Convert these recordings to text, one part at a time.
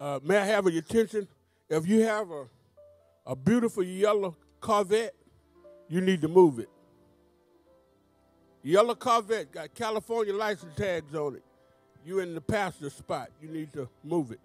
Uh, may I have your attention? If you have a, a beautiful yellow Corvette, you need to move it. Yellow Corvette got California license tags on it. You in the passenger spot. You need to move it.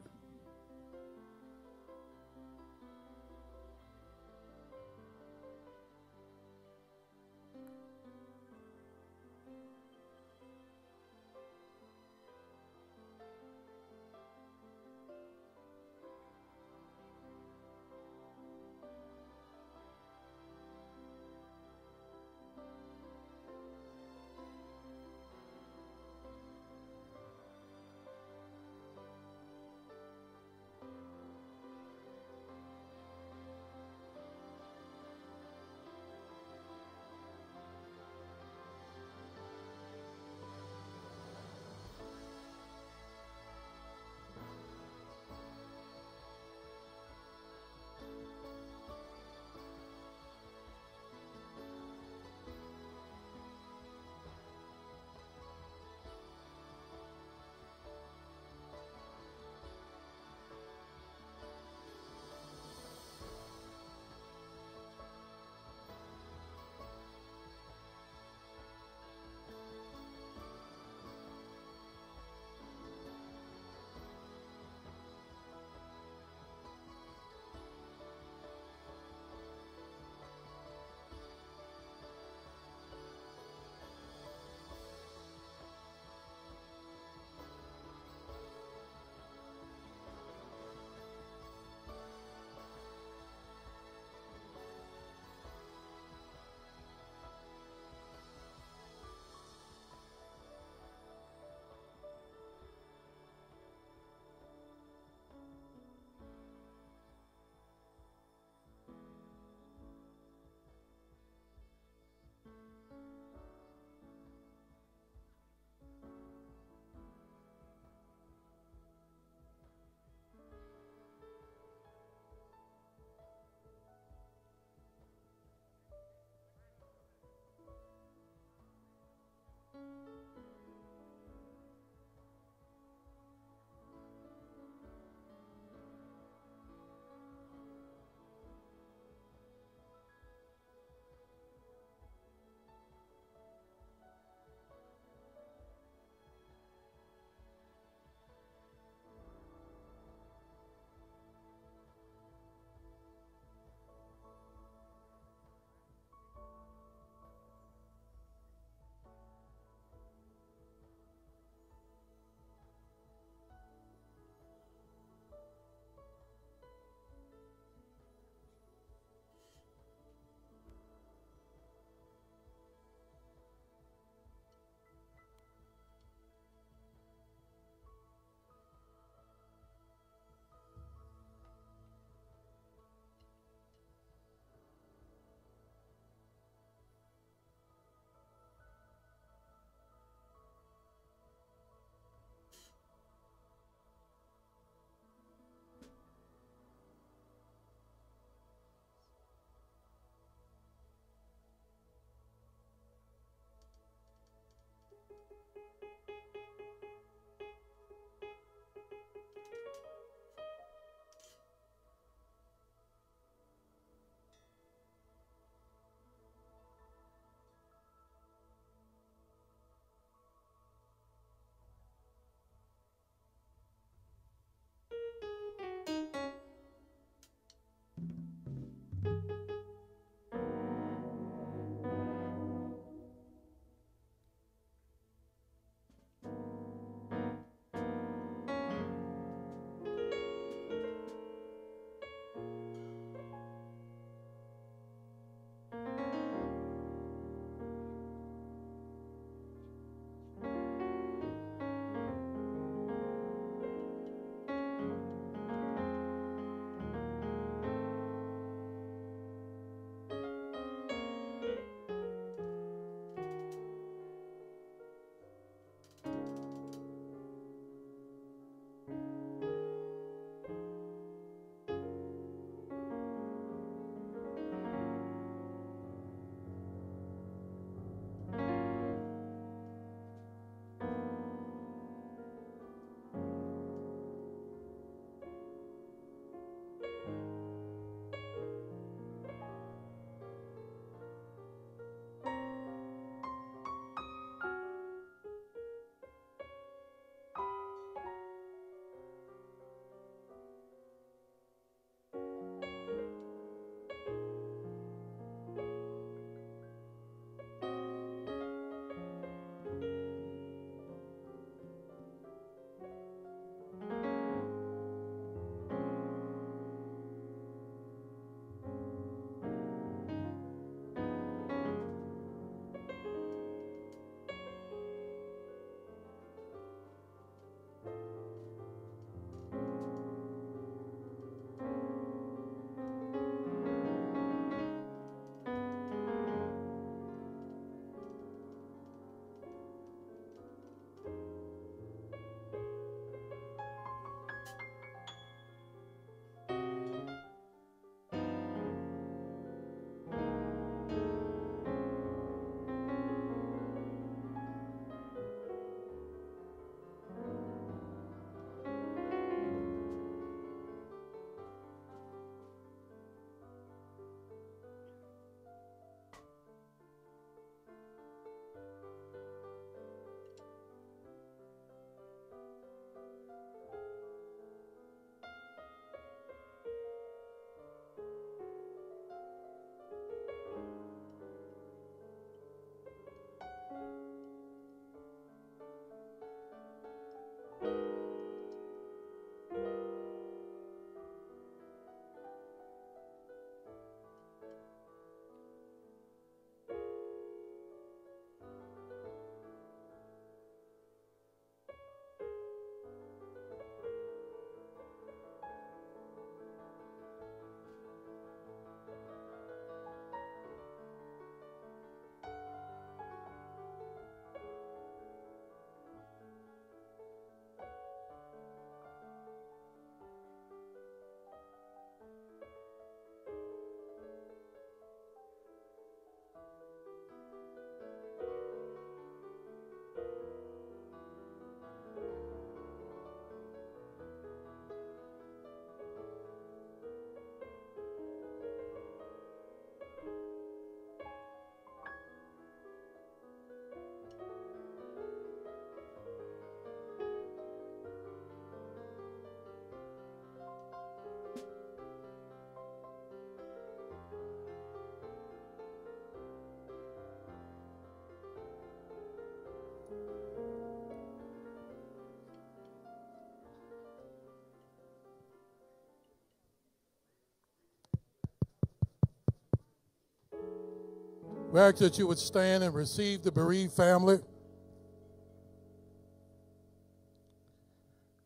We ask that you would stand and receive the bereaved family.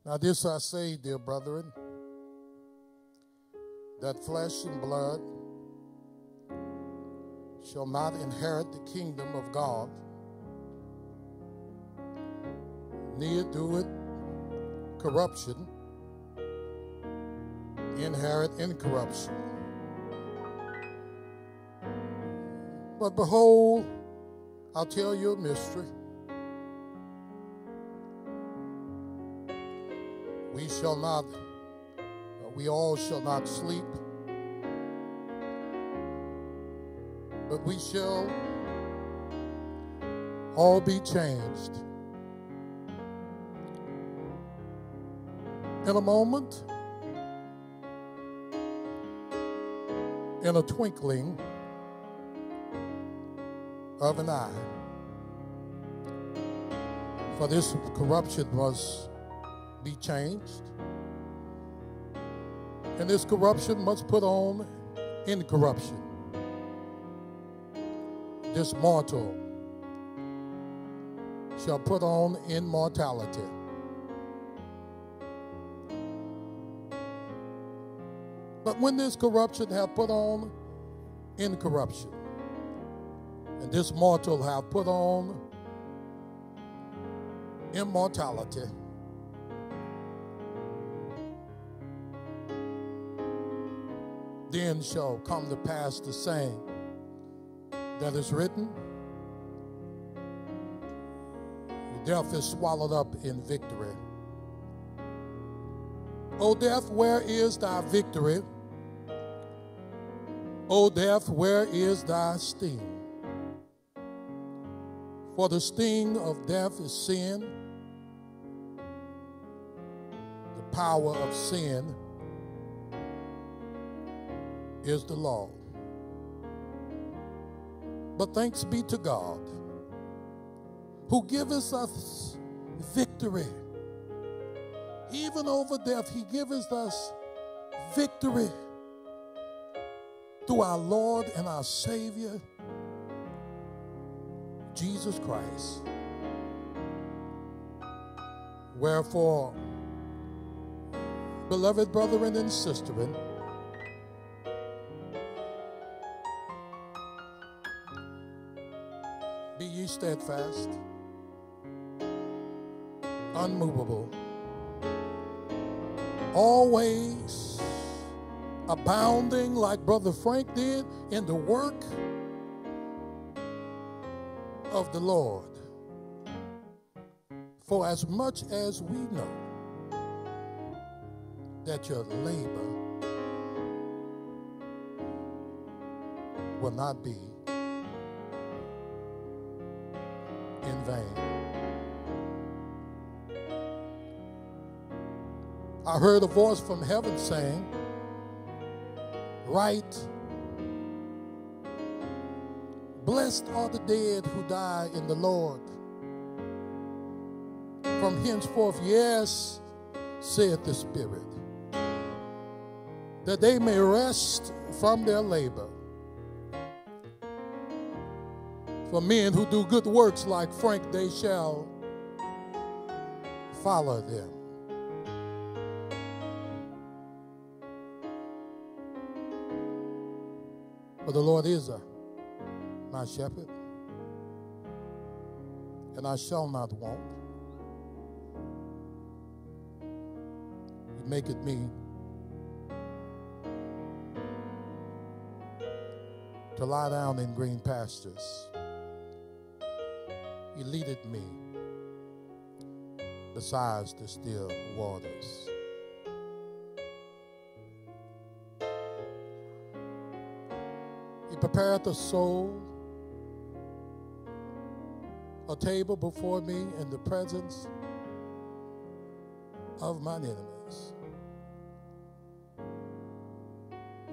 Now, this I say, dear brethren, that flesh and blood shall not inherit the kingdom of God, neither do it corruption inherit incorruption. But behold, I'll tell you a mystery. We shall not, uh, we all shall not sleep, but we shall all be changed. In a moment, in a twinkling of an eye. For this corruption must be changed. And this corruption must put on incorruption. This mortal shall put on immortality. But when this corruption have put on incorruption, and this mortal have put on immortality, then shall come to pass the saying that is written death is swallowed up in victory. O death, where is thy victory? O death, where is thy sting? For the sting of death is sin, the power of sin is the law. But thanks be to God who giveth us victory. Even over death, he giveth us victory through our Lord and our Savior, Jesus Christ. Wherefore, beloved brethren and sisterin, be ye steadfast, unmovable, always abounding like Brother Frank did in the work of the Lord. For as much as we know that your labor will not be in vain. I heard a voice from heaven saying, right. Blessed are the dead who die in the Lord. From henceforth, yes, saith the Spirit, that they may rest from their labor. For men who do good works like Frank, they shall follow them. For the Lord is a, my shepherd, and I shall not want. He maketh me to lie down in green pastures. He leadeth me besides the still waters. He prepareth a soul, table before me in the presence of mine enemies.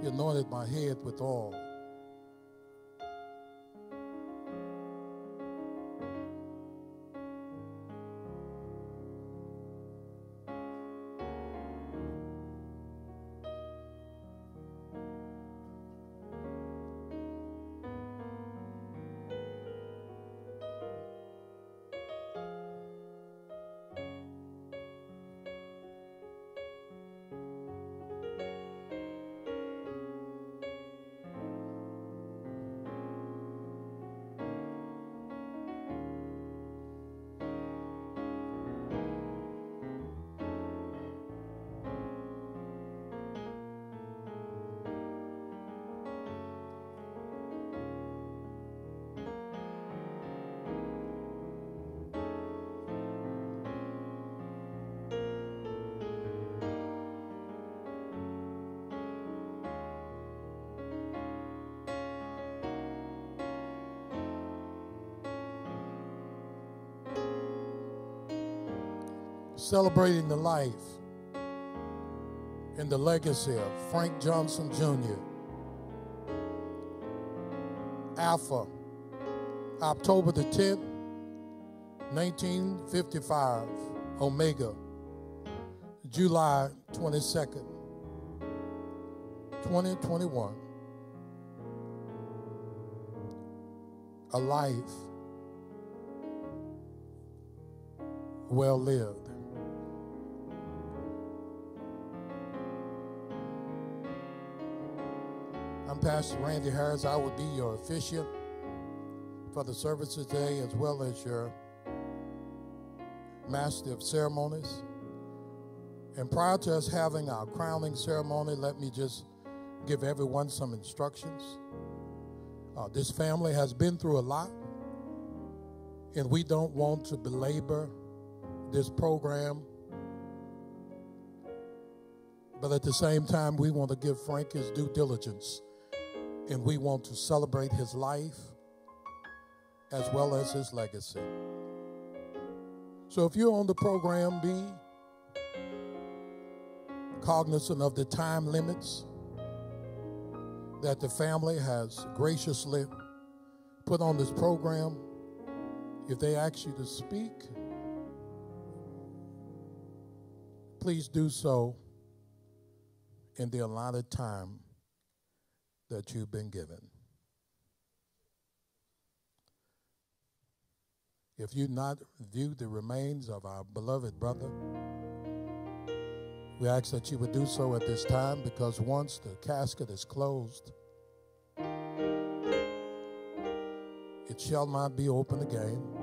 He anointed my head with oil. Celebrating the life and the legacy of Frank Johnson Jr. Alpha, October the 10th, 1955, Omega, July 22nd, 2021. A life well lived. Pastor Randy Harris. I will be your officiant for the service today as well as your master of ceremonies. And prior to us having our crowning ceremony, let me just give everyone some instructions. Uh, this family has been through a lot, and we don't want to belabor this program. But at the same time, we want to give Frank his due diligence, and we want to celebrate his life as well as his legacy. So if you're on the program, be cognizant of the time limits that the family has graciously put on this program. If they ask you to speak, please do so in the allotted time that you've been given. If you not viewed the remains of our beloved brother, we ask that you would do so at this time because once the casket is closed, it shall not be opened again.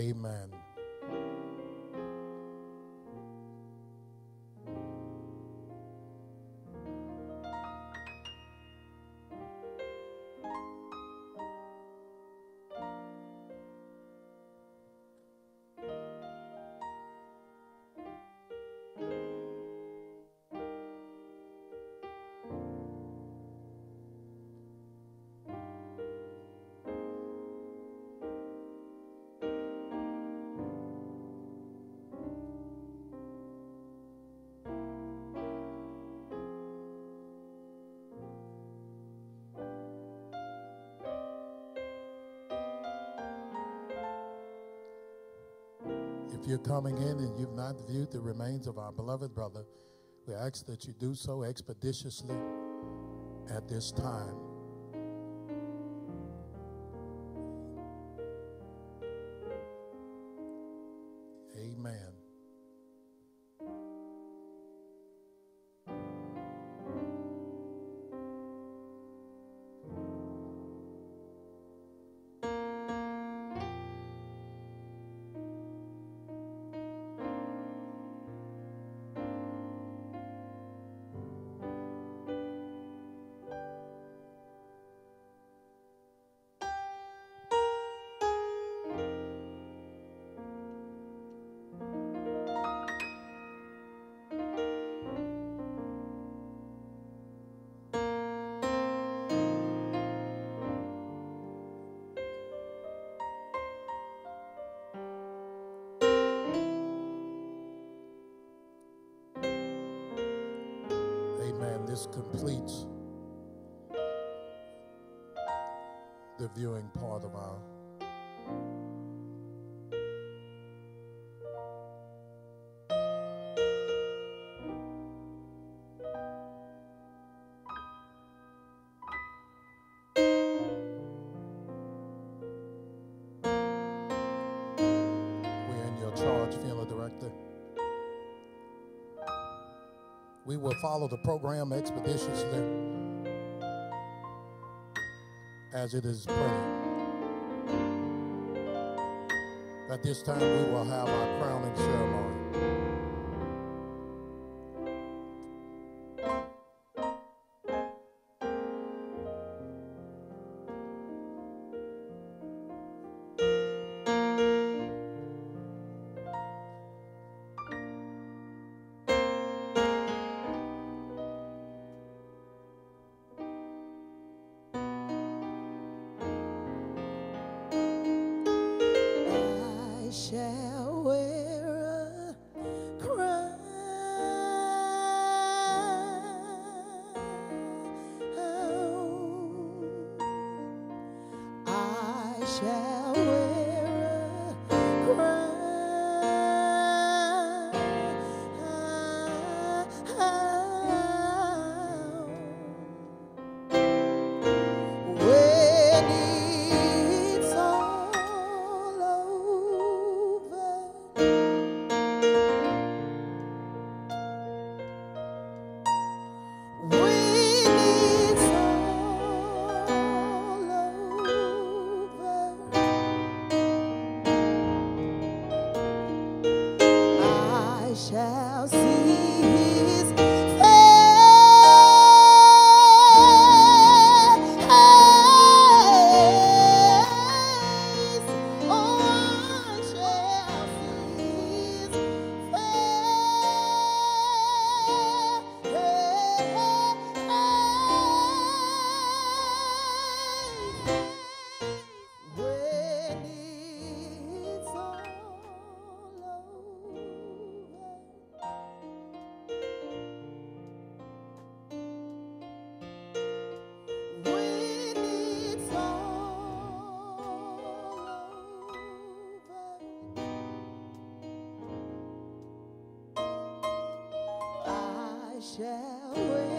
Amen. If you're coming in and you've not viewed the remains of our beloved brother, we ask that you do so expeditiously at this time. we will follow the program expeditiously as it is prayed. At this time, we will have our crowning ceremony. shall wait.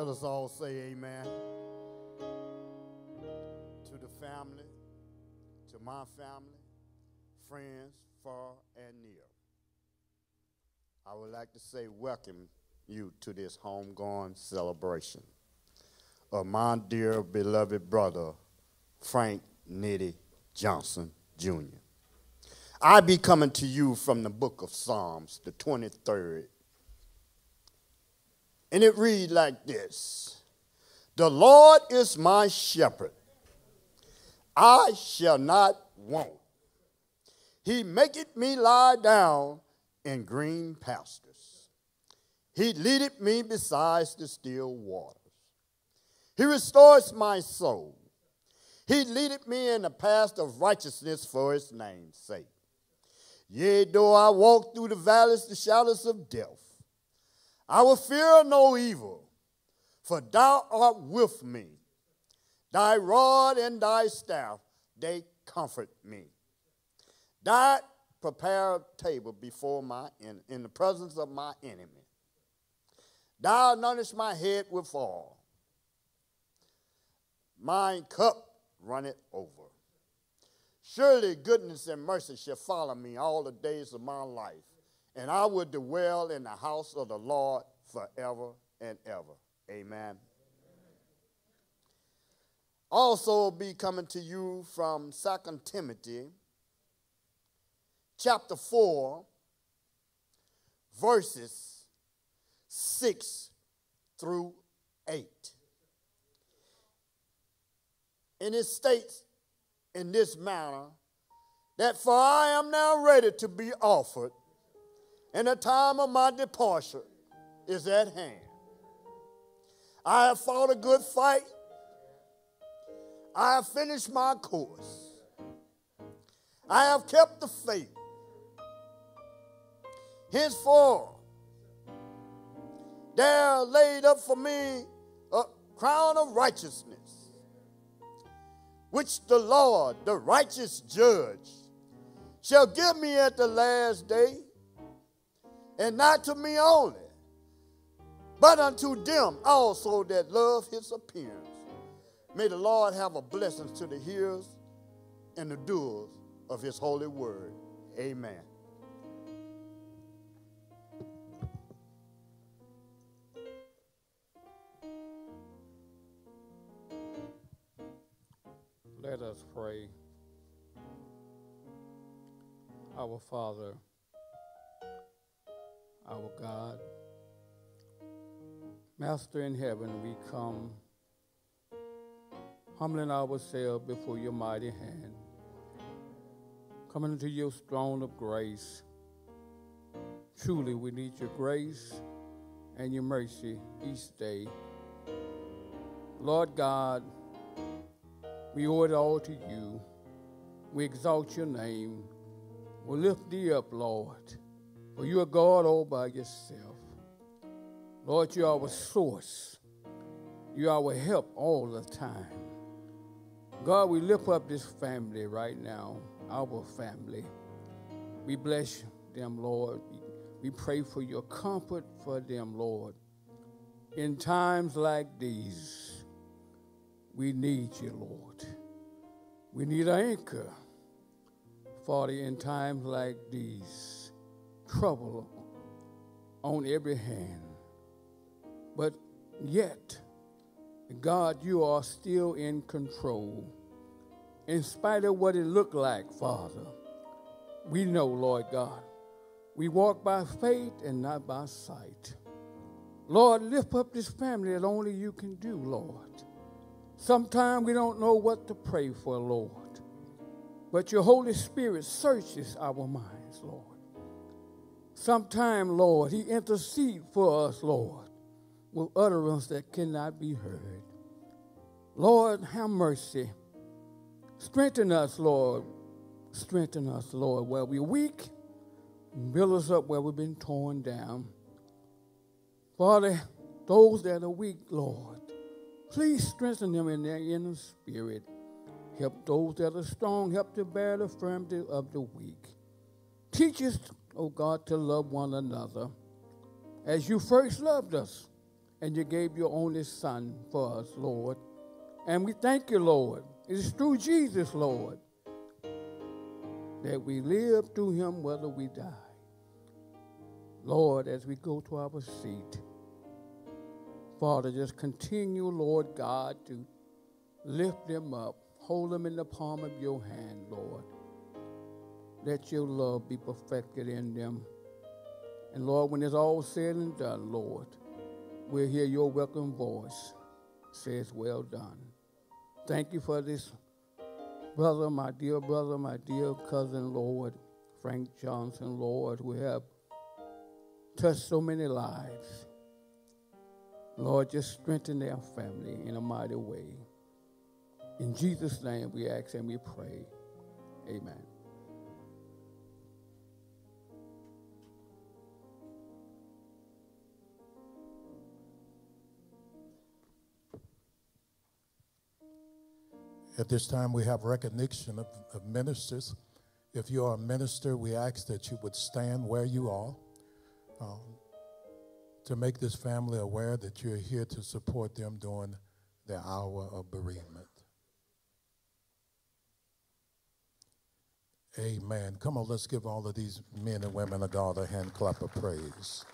Let us all say amen. To the family, to my family, friends far and near. I would like to say welcome you to this homegoing celebration of my dear beloved brother, Frank Nitty Johnson Jr. I be coming to you from the book of Psalms, the 23rd. And it read like this The Lord is my shepherd, I shall not want. He maketh me lie down in green pastures. He leadeth me beside the still waters. He restores my soul. He leadeth me in the path of righteousness for his name's sake. Yea, though I walk through the valleys, the shadows of death, I will fear no evil, for thou art with me. Thy rod and thy staff, they comfort me. Thou prepare a table before my in, in the presence of my enemy. Thou nourish my head with oil. My cup runneth over. Surely goodness and mercy shall follow me all the days of my life, and I will dwell in the house of the Lord forever and ever. Amen. Also be coming to you from 2 Timothy chapter 4 verses 6 through 8. And it states in this manner that for I am now ready to be offered, and the time of my departure is at hand. I have fought a good fight. I have finished my course. I have kept the faith. Henceforth, there laid up for me a crown of righteousness, which the Lord, the righteous judge, shall give me at the last day, and not to me only, but unto them also that love his appearance. May the Lord have a blessing to the hearers and the doers of his holy word. Amen. Let us pray. Our Father, our God, Master in heaven, we come humbling ourselves before your mighty hand, coming to your throne of grace. Truly, we need your grace and your mercy each day. Lord God, we owe it all to you. We exalt your name. We lift thee up, Lord, for you are God all by yourself. Lord, you are our source. You are our help all the time. God, we lift up this family right now, our family. We bless them, Lord. We pray for your comfort for them, Lord. In times like these, we need you, Lord. We need an anchor. Father, in times like these, trouble on every hand. But yet, God, you are still in control. In spite of what it looked like, Father, we know, Lord God, we walk by faith and not by sight. Lord, lift up this family that only you can do, Lord. Sometimes we don't know what to pray for, Lord. But your Holy Spirit searches our minds, Lord. Sometimes, Lord, He intercedes for us, Lord, with utterance that cannot be heard. Lord, have mercy. Strengthen us, Lord. Strengthen us, Lord, where we're weak. Build us up where we've been torn down. Father, those that are weak, Lord, Please strengthen them in their inner spirit. Help those that are strong. Help to bear the infirmity of the weak. Teach us, O oh God, to love one another as you first loved us. and you gave your only Son for us, Lord. And we thank you, Lord. It is through Jesus, Lord, that we live through him whether we die. Lord, as we go to our seat, Father, just continue, Lord God, to lift them up, hold them in the palm of your hand, Lord. Let your love be perfected in them. And Lord, when it's all said and done, Lord, we'll hear your welcome voice says, Well done. Thank you for this brother, my dear brother, my dear cousin, Lord, Frank Johnson, Lord, who have touched so many lives. Lord, just strengthen their family in a mighty way. In Jesus' name we ask and we pray. Amen. At this time, we have recognition of, of ministers. If you are a minister, we ask that you would stand where you are um, to make this family aware that you're here to support them during the hour of bereavement. Amen. Come on, let's give all of these men and women of God a hand clap of praise.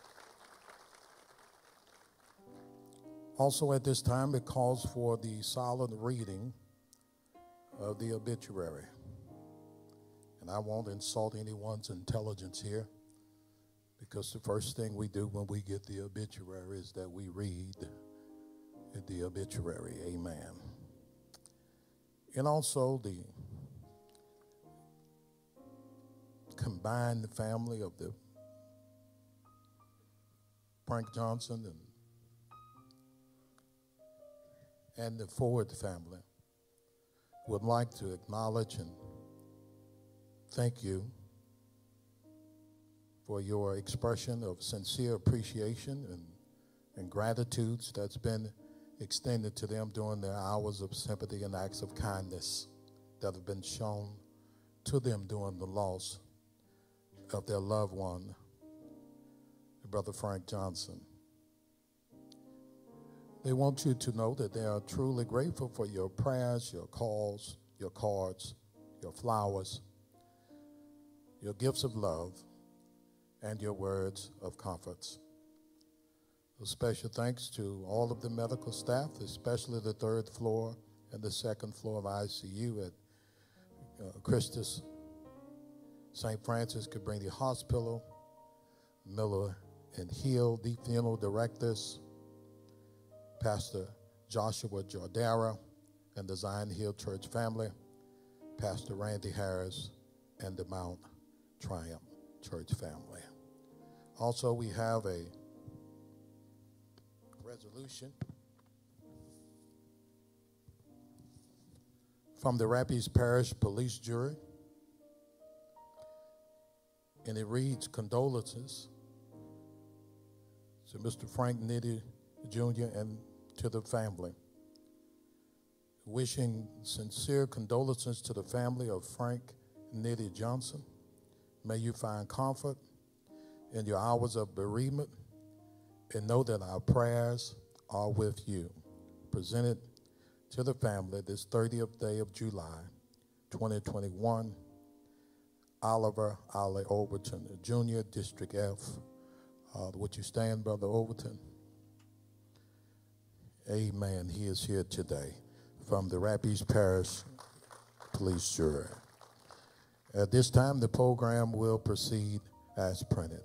Also, at this time, it calls for the solid reading of the obituary. And I won't insult anyone's intelligence here because the first thing we do when we get the obituary is that we read the obituary. Amen. And also the combined family of the Frank Johnson and and the Ford family would like to acknowledge and thank you for your expression of sincere appreciation and, and gratitudes that's been extended to them during their hours of sympathy and acts of kindness that have been shown to them during the loss of their loved one, Brother Frank Johnson. They want you to know that they are truly grateful for your prayers, your calls, your cards, your flowers, your gifts of love, and your words of comforts. A special thanks to all of the medical staff, especially the third floor and the second floor of ICU at uh, Christus St. Francis Cabrini Hospital, Miller and Hill, the funeral directors, Pastor Joshua Joy Dara and the Zion Hill Church family, Pastor Randy Harris and the Mount Triumph Church family. Also, we have a resolution from the Rapides Parish Police Jury, and it reads condolences to Mr. Frank Nitty Jr. and to the family. Wishing sincere condolences to the family of Frank Nitty Johnson. May you find comfort in your hours of bereavement and know that our prayers are with you. Presented to the family this 30th day of July, 2021. Oliver Ollie Overton, Jr., District F. Uh, would you stand, Brother Overton? Amen. He is here today from the Rapides Parish Police Jury. At this time, the program will proceed as printed.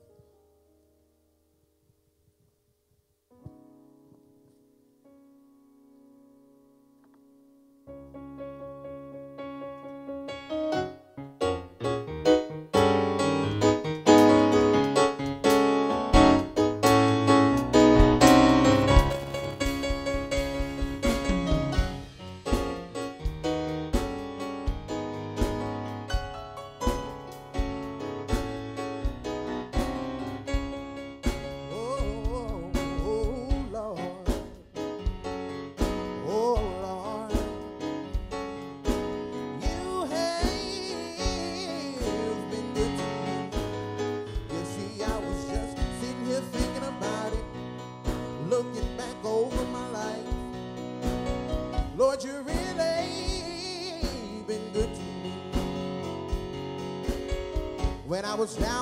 was down.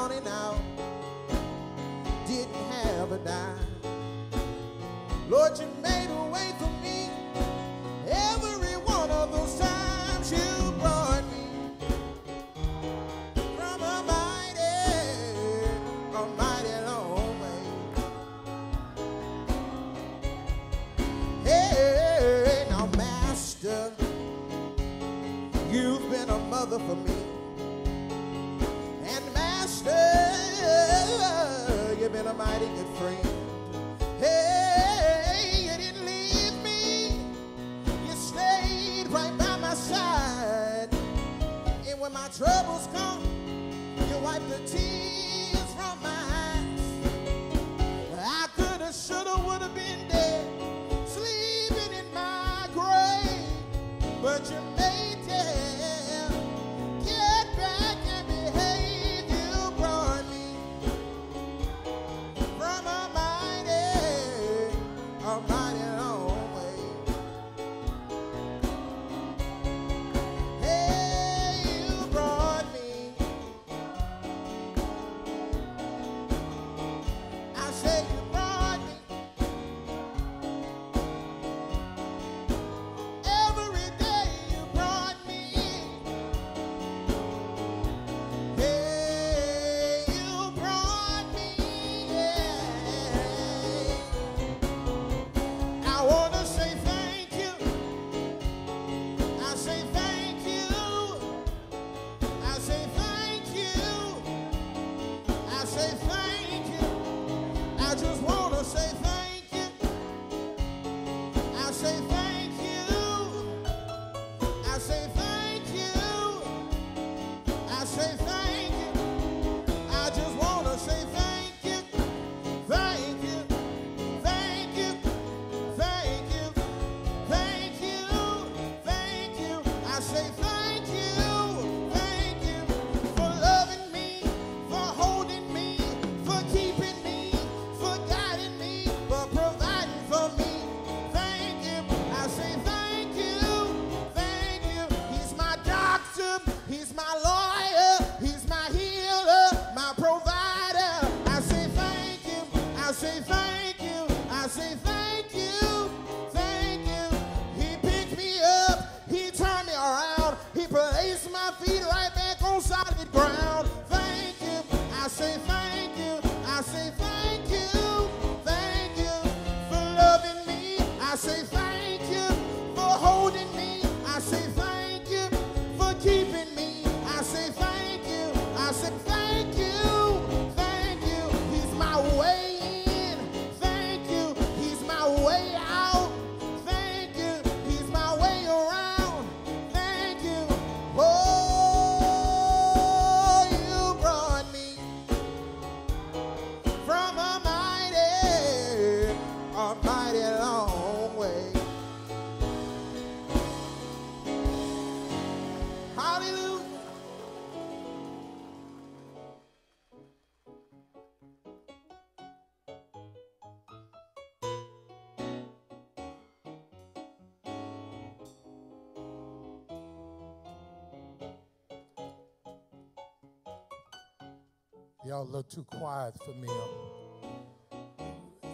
y'all a little too quiet for me.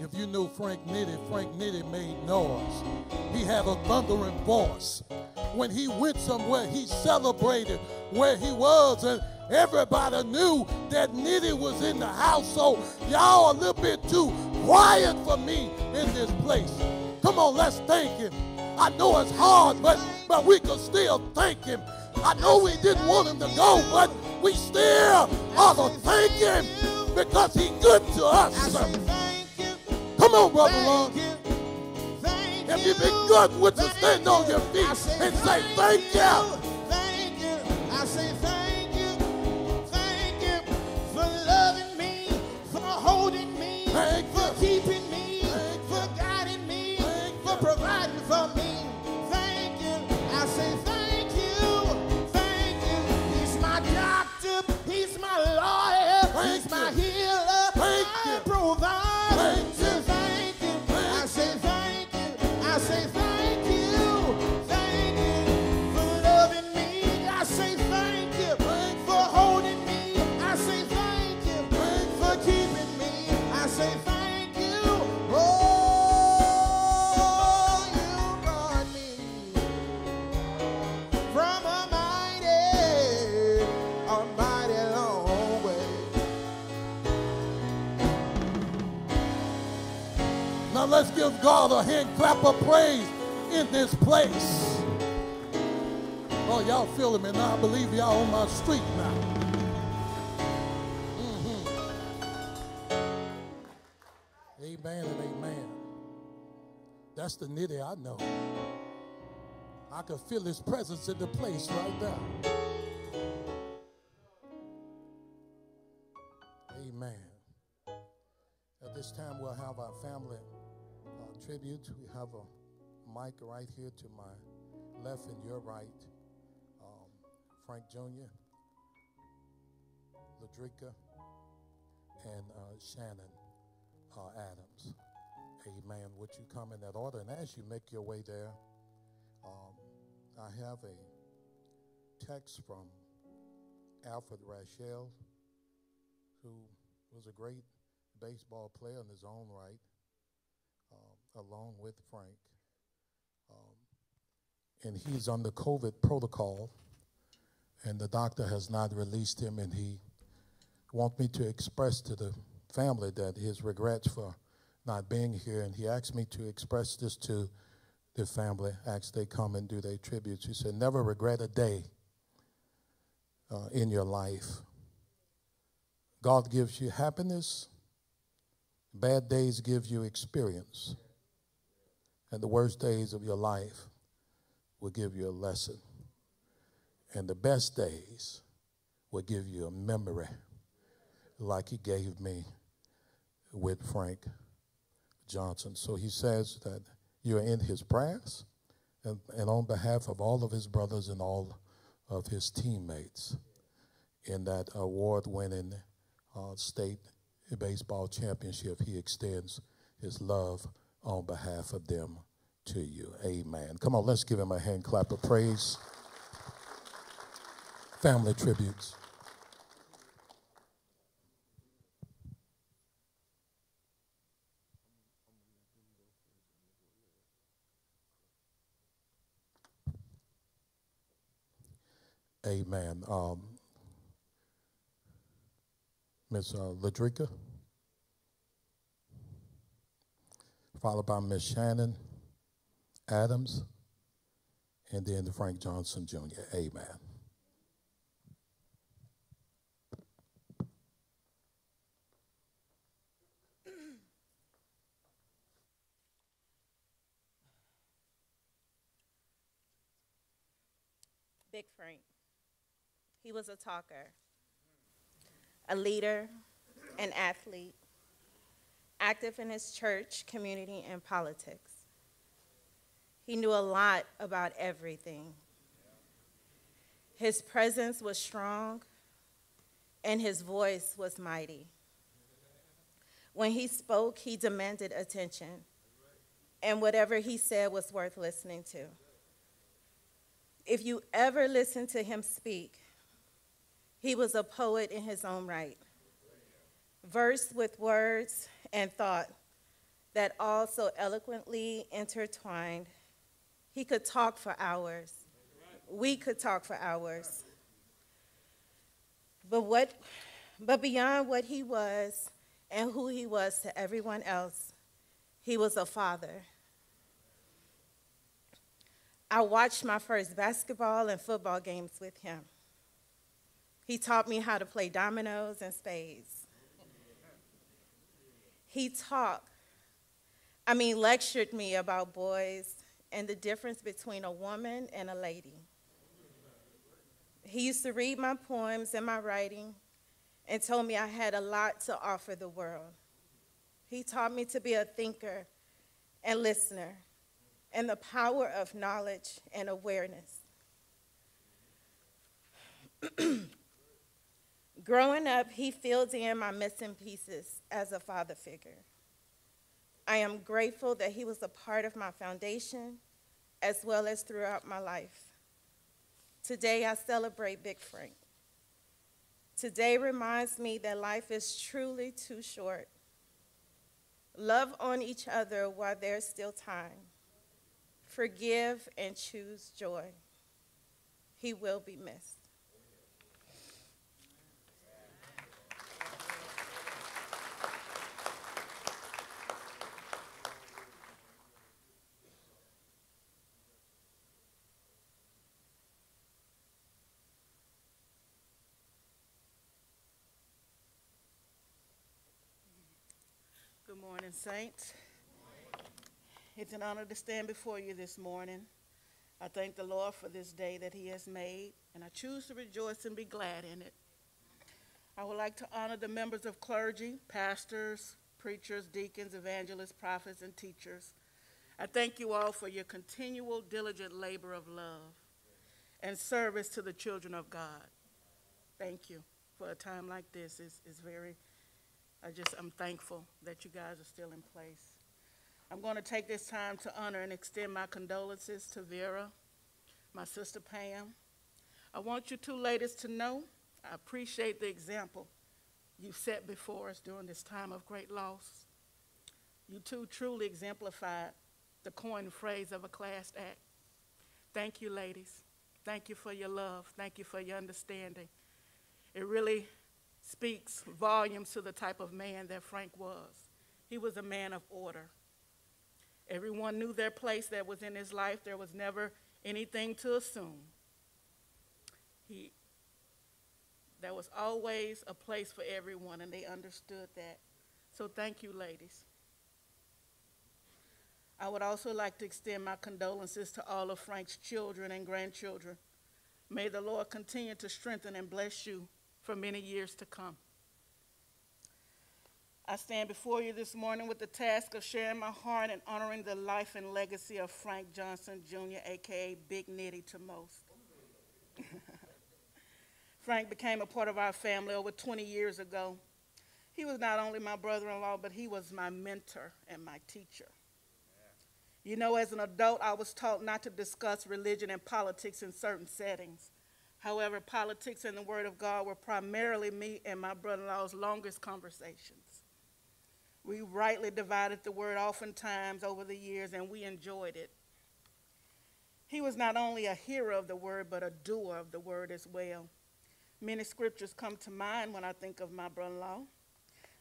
If you knew Frank Nitty, Frank Nitty made noise. He had a thundering voice. When he went somewhere, he celebrated where he was, and everybody knew that Nitty was in the house. So y'all a little bit too quiet for me in this place. Come on, let's thank him. I know it's hard, but but we can still thank him. I know we didn't want him to go, but we still ought to thank Him because He's good to us. Come on, brother Lord. If you've been good, would you stand on your feet and say, Thank you? Give God a hand clap of praise in this place. Oh, y'all feeling me now? I believe y'all on my street now. Mhm. Amen and amen. That's the nitty I know. I can feel his presence in the place right now. Amen. At this time, we'll have our family tribute. We have a mic right here to my left and your right. Um, Frank Jr., Ladrika, and uh, Shannon uh, Adams. Amen. Would you come in that order? And as you make your way there, um, I have a text from Alfred Rachel, who was a great baseball player in his own right, along with Frank. Um, and he's on the COVID protocol, and the doctor has not released him, and he wants me to express to the family that his regrets for not being here, and he asked me to express this to the family, asked they come and do their tributes. He said, never regret a day uh, in your life. God gives you happiness, bad days give you experience, and the worst days of your life will give you a lesson. And the best days will give you a memory like he gave me with Frank Johnson. So he says that you're in his prayers and, and on behalf of all of his brothers and all of his teammates in that award winning uh, state baseball championship, he extends his love on behalf of them to you. Amen. Come on, let's give him a hand clap of praise. Family tributes. Amen. Um, Ms. Uh, Ladrika, followed by Ms. Shannon Adams, and then Frank Johnson Jr. Amen. Big Frank. He was a talker, a leader, an athlete, active in his church, community, and politics. He knew a lot about everything. His presence was strong, and his voice was mighty. When he spoke, he demanded attention, and whatever he said was worth listening to. If you ever listen to him speak, he was a poet in his own right, versed with words and thought that all so eloquently intertwined. He could talk for hours. We could talk for hours. But what but beyond what he was and who he was to everyone else, he was a father. I watched my first basketball and football games with him. He taught me how to play dominoes and spades. He taught, I mean, lectured me about boys and the difference between a woman and a lady. He used to read my poems and my writing and told me I had a lot to offer the world. He taught me to be a thinker and listener and the power of knowledge and awareness. Growing up, he filled in my missing pieces as a father figure. I am grateful that he was a part of my foundation as well as throughout my life. Today, I celebrate Big Frank. Today reminds me that life is truly too short. Love on each other while there's still time. Forgive and choose joy. He will be missed. Morning, saints. It's an honor to stand before you this morning. I thank the Lord for this day that He has made, and I choose to rejoice and be glad in it. I would like to honor the members of clergy, pastors, preachers, deacons, evangelists, prophets, and teachers. I thank you all for your continual, diligent labor of love and service to the children of God. Thank you for a time like this. It's, it's very, I just, I'm thankful that you guys are still in place. I'm going to take this time to honor and extend my condolences to Vera, my sister Pam. I want you two ladies to know I appreciate the example you set before us during this time of great loss. You two truly exemplified the coined phrase of a class act. Thank you, ladies. Thank you for your love. Thank you for your understanding. It really speaks volumes to the type of man that Frank was. He was a man of order. Everyone knew their place that was in his life. There was never anything to assume. He, there was always a place for everyone, and they understood that. So thank you, ladies. I would also like to extend my condolences to all of Frank's children and grandchildren. May the Lord continue to strengthen and bless you for many years to come. I stand before you this morning with the task of sharing my heart and honoring the life and legacy of Frank Johnson Jr., aka Big Nitty to most. Frank became a part of our family over 20 years ago. He was not only my brother in law, but he was my mentor and my teacher. You know, as an adult, I was taught not to discuss religion and politics in certain settings. However, politics and the Word of God were primarily me and my brother in law's longest conversations. We rightly divided the Word oftentimes over the years, and we enjoyed it. He was not only a hearer of the Word, but a doer of the Word as well. Many scriptures come to mind when I think of my brother in law,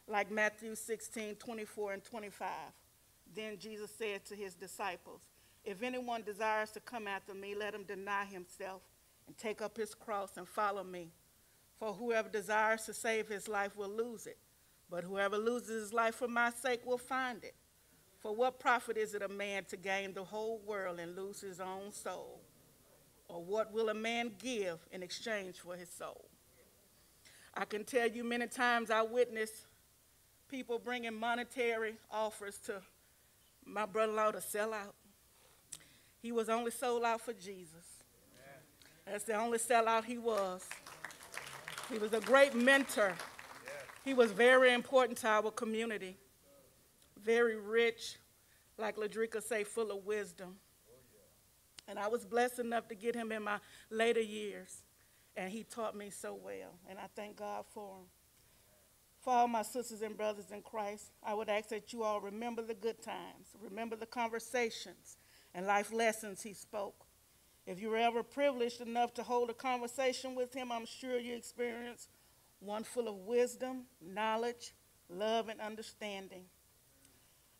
like Matthew 16 24 and 25. Then Jesus said to his disciples, If anyone desires to come after me, let him deny himself and take up his cross and follow me. For whoever desires to save his life will lose it, but whoever loses his life for my sake will find it. For what profit is it a man to gain the whole world and lose his own soul? Or what will a man give in exchange for his soul? I can tell you many times I witnessed people bringing monetary offers to my brother in law to sell out. He was only sold out for Jesus. That's the only sellout he was. He was a great mentor. He was very important to our community. Very rich, like Ladrika say, full of wisdom. And I was blessed enough to get him in my later years. And he taught me so well. And I thank God for him. For all my sisters and brothers in Christ, I would ask that you all remember the good times, remember the conversations and life lessons he spoke. If you were ever privileged enough to hold a conversation with him, I'm sure you experienced one full of wisdom, knowledge, love, and understanding.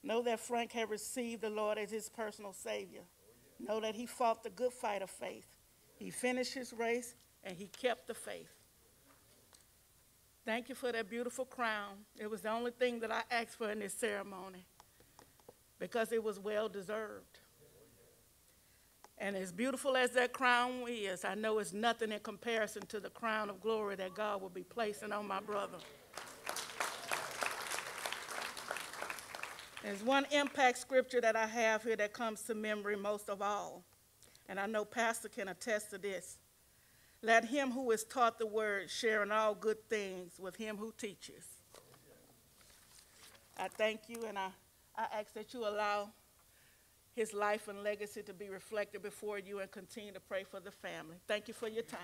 Know that Frank had received the Lord as his personal Savior. Know that he fought the good fight of faith. He finished his race and he kept the faith. Thank you for that beautiful crown. It was the only thing that I asked for in this ceremony because it was well deserved. And as beautiful as that crown is, I know it's nothing in comparison to the crown of glory that God will be placing on my brother. There's one impact scripture that I have here that comes to memory most of all. And I know Pastor can attest to this. Let him who is taught the word share in all good things with him who teaches. I thank you and I, I ask that you allow his life and legacy to be reflected before you and continue to pray for the family. Thank you for your time.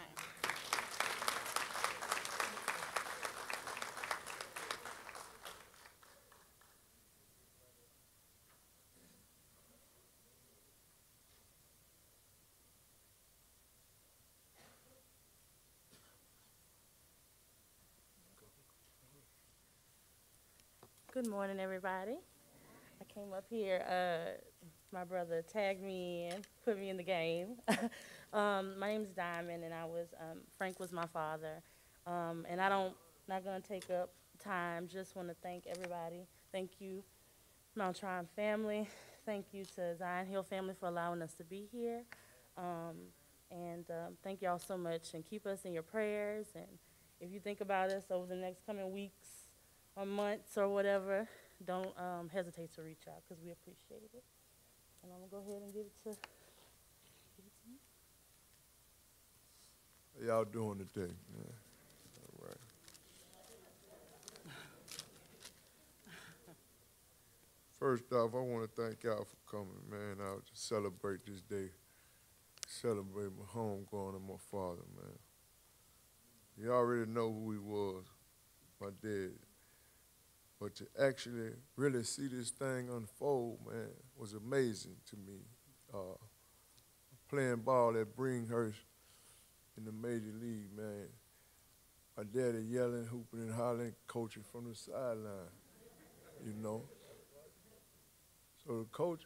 Good morning, everybody. I came up here, uh, my brother tagged me in, put me in the game. um, my name's Diamond, and I was, um, Frank was my father. Um, and I don't, not gonna take up time, just wanna thank everybody. Thank you Mount Triumph family. Thank you to Zion Hill family for allowing us to be here. Um, and um, thank y'all so much. And keep us in your prayers. And if you think about us over the next coming weeks or months or whatever, don't um, hesitate to reach out because we appreciate it. And I'm going to go ahead and give it to. Give it to y'all doing today? man? All right. First off, I want to thank y'all for coming, man, out to celebrate this day. Celebrate my home going of my father, man. You already know who he was, my dad. But to actually really see this thing unfold, man, was amazing to me. Uh, playing ball at Bringhurst in the major league, man. My daddy yelling, hooping and hollering, coaching from the sideline, you know. So the coach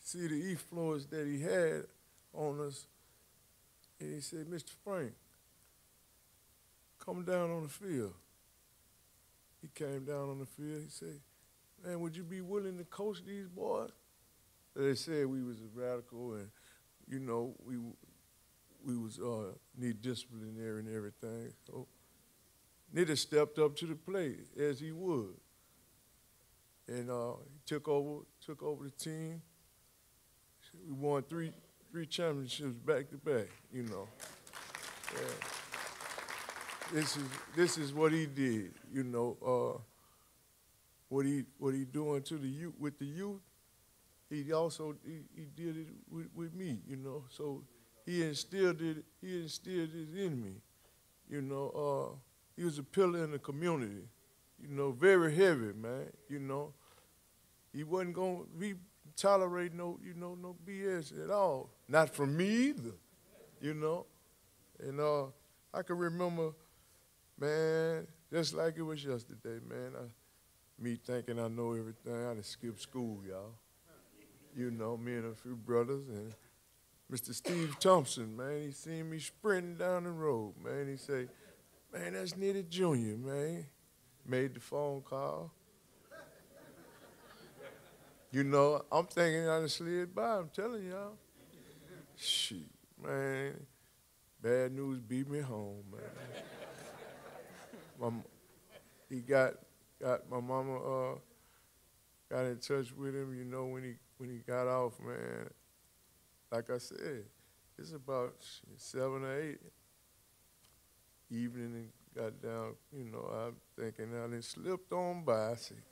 see the influence that he had on us, and he said, Mr. Frank, come down on the field. He came down on the field. He said, man, would you be willing to coach these boys? They said we was radical and, you know, we we was uh, need disciplinary and everything. So Nitty stepped up to the plate as he would, and uh, he took over took over the team. We won three three championships back to back. You know, yeah. This is this is what he did. You know, uh, what he what he doing to the youth with the youth. He also he, he did it with, with me. You know, so he instilled it. He instilled it in me. You know, uh, he was a pillar in the community. You know, very heavy, man. You know, he wasn't gonna be tolerate no, you know, no BS at all. Not from me either. You know, and uh, I can remember, man, just like it was yesterday, man. I, me thinking I know everything. I done skipped school, y'all. You know, me and a few brothers and Mr. Steve Thompson, man, he seen me sprinting down the road, man. He say, man, that's Nitty Jr., man. Made the phone call. You know, I'm thinking I done slid by, I'm telling y'all. Shit, man. Bad news beat me home, man. my, he got got my mama uh, got in touch with him, you know, when he when he got off, man like I said, it's about seven or eight evening and got down, you know, I'm thinking I done slipped on by. I said,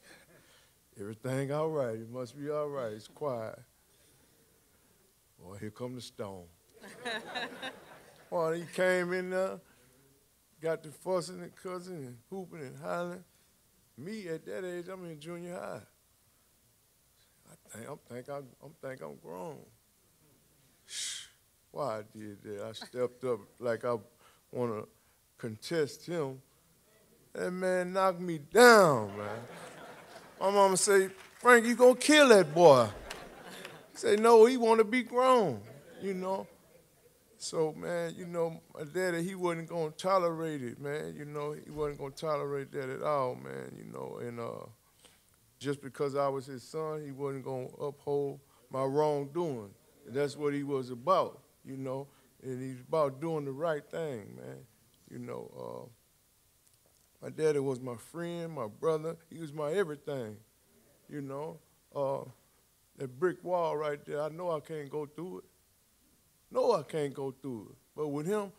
everything all right. It must be all right. It's quiet. Boy, here come the stone. well, he came in there, got to fussing and cussing and hooping and hollering. Me at that age, I'm in junior high. I I'm think I'm, I'm think I'm grown why I did that. I stepped up like I want to contest him. That man knocked me down, man. My mama say, Frank, you gonna kill that boy. He say, no, he want to be grown, you know. So, man, you know, my daddy, he wasn't gonna tolerate it, man. You know, he wasn't gonna tolerate that at all, man. You know, and uh, just because I was his son, he wasn't gonna uphold my wrongdoing. And that's what he was about you know, and he's about doing the right thing, man. You know, uh, my daddy was my friend, my brother. He was my everything, you know. Uh, that brick wall right there, I know I can't go through it. No, I can't go through it. But with him,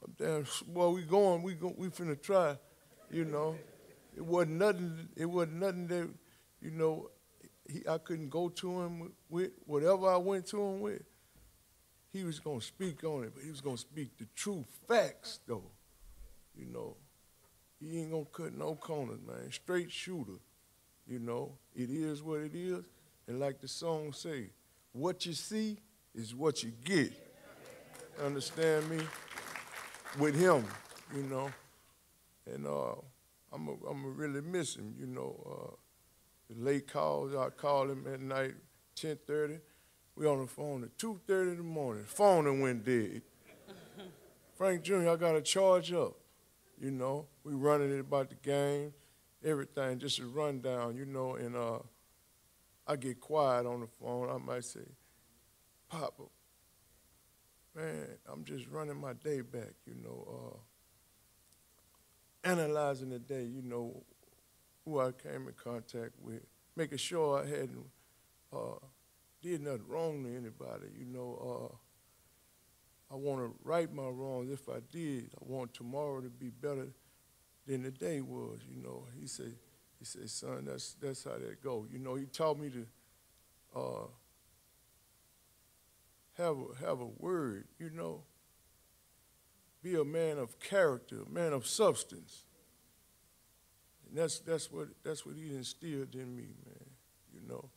oh, damn, boy, we going, we go, we finna try, you know. It wasn't nothing. It wasn't nothing that, you know, he, I couldn't go to him with whatever I went to him with he was going to speak on it, but he was going to speak the true facts, though. You know, he ain't going to cut no corners, man. Straight shooter. You know, it is what it is. And like the song say, what you see is what you get. Understand me? With him, you know. And uh, I'm I'm a really miss him, you know. Uh, the late calls, I call him at night, 1030 we on the phone at 2.30 in the morning. Phone and went dead. Frank Jr., I got to charge up. You know, we running it about the game, everything, just a rundown, you know, and uh, I get quiet on the phone. I might say, Papa, man, I'm just running my day back, you know, uh, analyzing the day, you know, who I came in contact with, making sure I hadn't uh, did nothing wrong to anybody, you know. Uh, I want to right my wrongs. If I did, I want tomorrow to be better than the day was, you know. He said, he said, son, that's that's how that go. You know, he taught me to uh, have a, have a word, you know. Be a man of character, a man of substance. And that's that's what that's what he instilled in me, man. You know.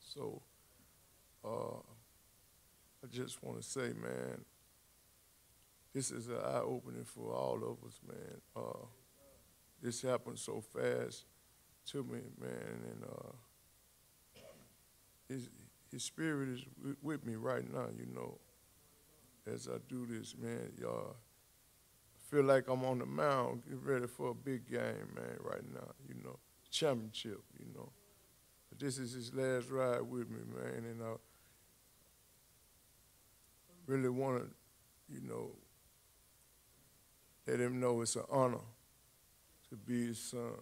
So uh, I just want to say, man, this is an eye opening for all of us, man. Uh, this happened so fast to me, man, and uh, his his spirit is wi- with me right now, you know. As I do this, man, y'all feel like I'm on the mound, get ready for a big game, man, right now, you know, championship, you know. But this is his last ride with me, man, and I really want to, you know, let him know it's an honor to be his son.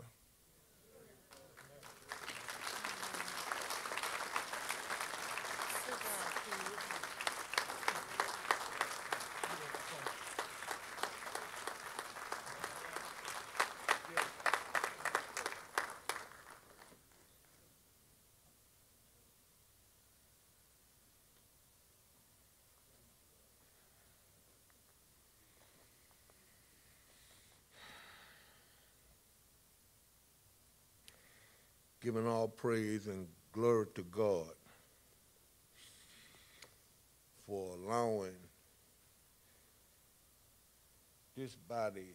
Giving all praise and glory to God for allowing this body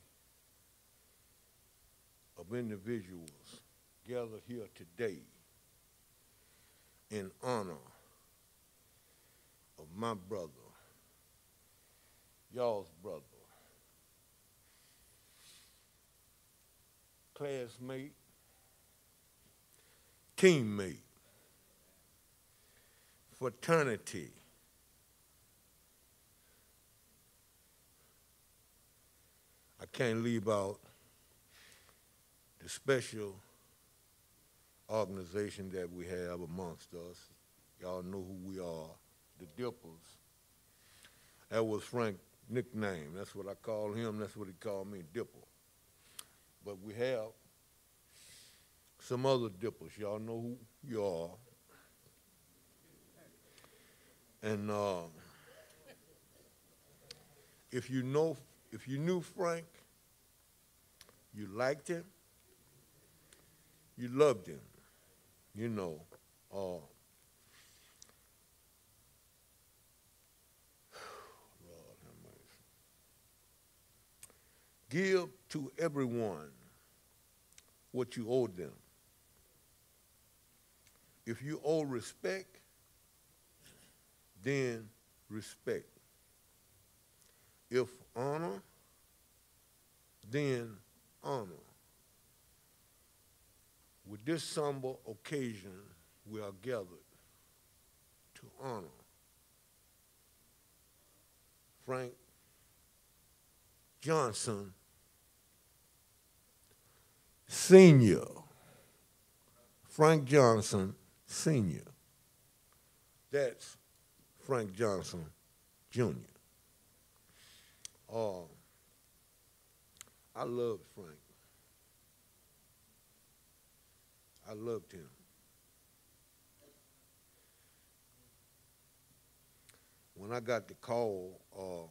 of individuals gathered here today in honor of my brother, y'all's brother, classmate, teammate, fraternity. I can't leave out the special organization that we have amongst us. Y'all know who we are, the Dippers. That was Frank's nickname. That's what I call him. That's what he called me, Dipple. But we have some other dippers. Y'all know who you are. And uh, if you know, if you knew Frank, you liked him, you loved him, you know. Uh. Give to everyone what you owe them. If you owe respect, then respect. If honor, then honor. With this somber occasion, we are gathered to honor Frank Johnson Sr. Frank Johnson Sr. That's Frank Johnson Jr. Uh, I loved Frank. I loved him. When I got the call, uh,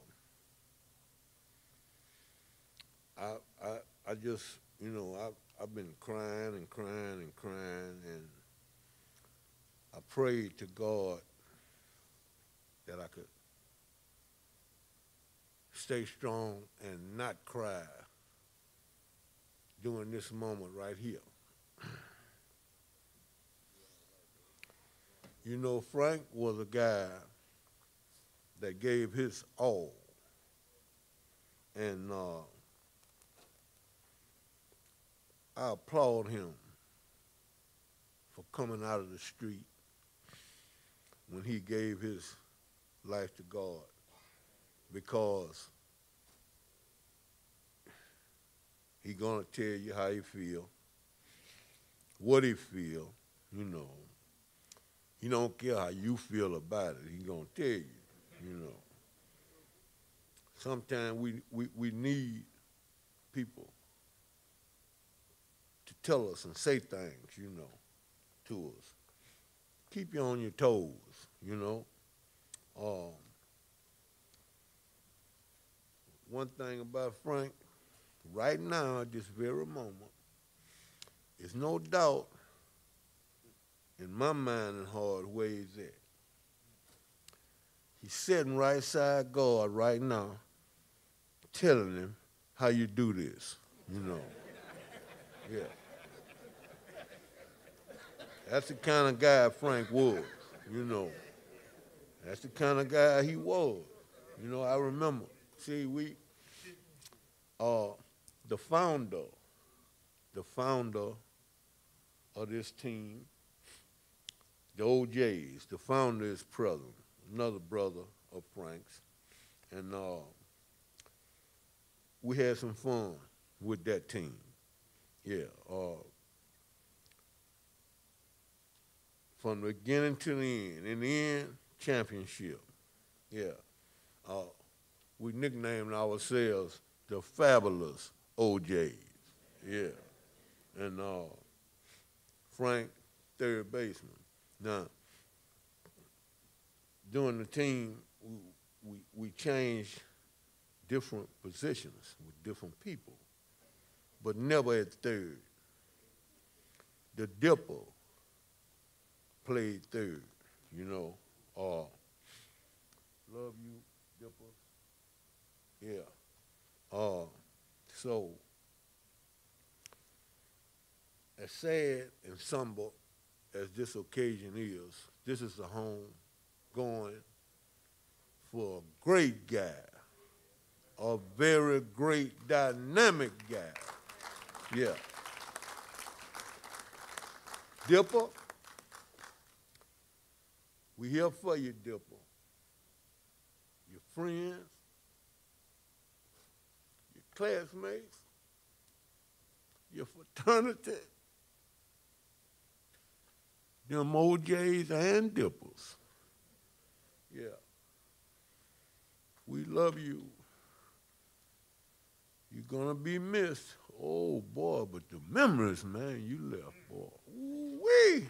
I, I, I just, you know, I, I've been crying and crying and crying, and I prayed to God that I could stay strong and not cry during this moment right here. You know, Frank was a guy that gave his all. And uh, I applaud him for coming out of the street when he gave his life to God because he gonna tell you how he feel, what he feel, you know. He don't care how you feel about it. He gonna tell you, you know. Sometimes we, we, we need people to tell us and say things, you know, to us. Keep you on your toes, you know. Um, one thing about Frank, right now at this very moment, there's no doubt in my mind and heart where he's at. He's sitting right side God right now, telling him how you do this, you know. Yeah. That's the kind of guy Frank was, you know. That's the kind of guy he was. You know, I remember. See, we, uh, the founder, the founder of this team, the OJs, the founder is present, another brother of Frank's, and uh, we had some fun with that team. Yeah. Uh, from the beginning to the end. In the end, championship. Yeah. Uh, we nicknamed ourselves the Fabulous OJs. Yeah. And uh, Frank, third baseman. Now, during the team, we, we, we changed different positions with different people, but never at third. The Dipper played third, you know. Uh, love you, Dipper. Yeah. Uh, so, as sad and somber as this occasion is, this is a home going for a great guy, a very great dynamic guy. Yeah. Dipper, we here for you, Dipper. Your friends, your classmates, your fraternity, them OJs and Dippers. Yeah. We love you. You're gonna be missed. Oh boy, but the memories, man, you left, boy. Ooh-wee.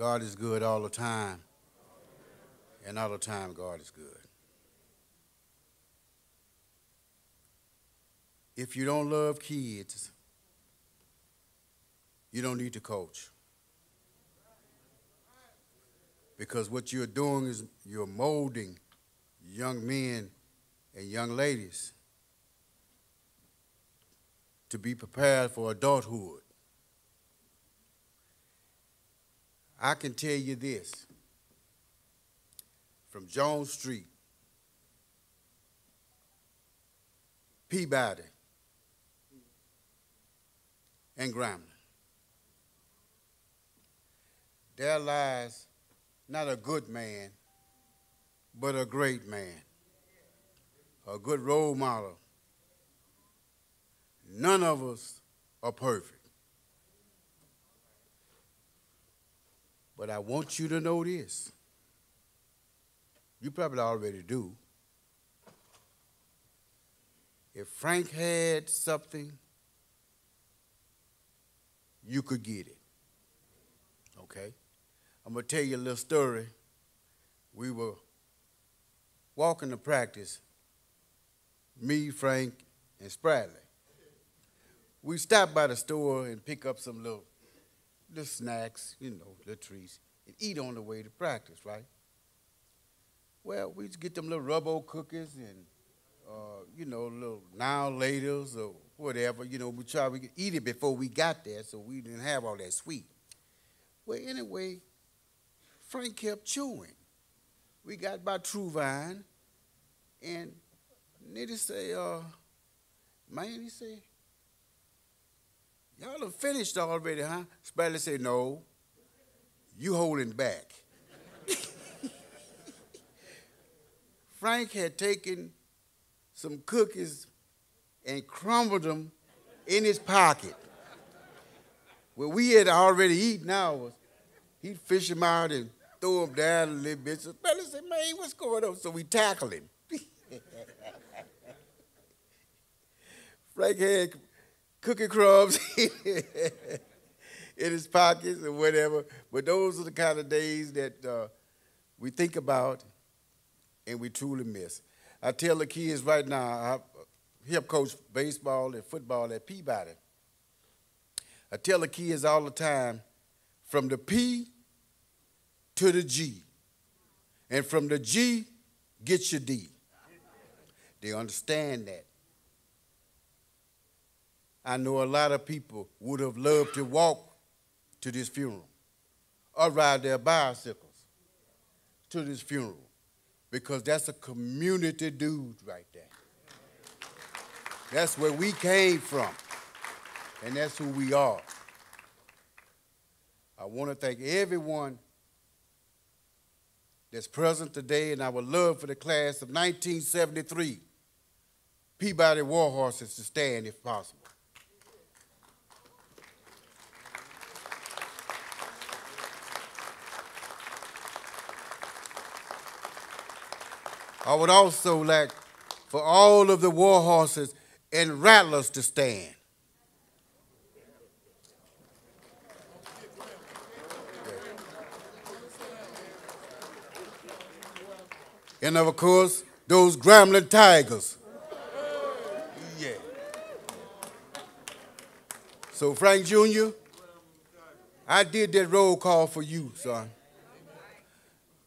God is good all the time. And all the time, God is good. If you don't love kids, you don't need to coach. Because what you're doing is you're molding young men and young ladies to be prepared for adulthood. I can tell you this from Jones Street, Peabody, and Grambling. There lies not a good man, but a great man, a good role model. None of us are perfect. But I want you to know this. You probably already do. If Frank had something, you could get it. Okay? I'm going to tell you a little story. We were walking to practice, me, Frank, and Spradley. We stopped by the store and pick up some little, little snacks, you know, the treats, and eat on the way to practice, right? Well, we get them little rubbo cookies and, uh, you know, little now laters or whatever. You know, we try could eat it before we got there, so we didn't have all that sweet. Well, anyway, Frank kept chewing. We got by True Vine, and Nitty say, uh, man, he say, y'all have finished already, huh? Spradley said, no, you holding back. Frank had taken some cookies and crumbled them in his pocket. Well, we had already eaten ours. He'd fish them out and throw them down a little bit. So said, man, what's going on? So we tackled him. Frank had cookie crumbs in his pockets or whatever. But those are the kind of days that uh, we think about and we truly miss. I tell the kids right now, I help coach baseball and football at Peabody. I tell the kids all the time, from the P to the G, and from the G, get your D. They understand that. I know a lot of people would have loved to walk to this funeral or ride their bicycles to this funeral because that's a community dude right there. That's where we came from, and that's who we are. I want to thank everyone that's present today, and I would love for the class of 1973 Peabody Warhorses to stand if possible. I would also like for all of the war horses and rattlers to stand. And of course, those Grambling Tigers. Yeah. So, Frank Jr., I did that roll call for you, son.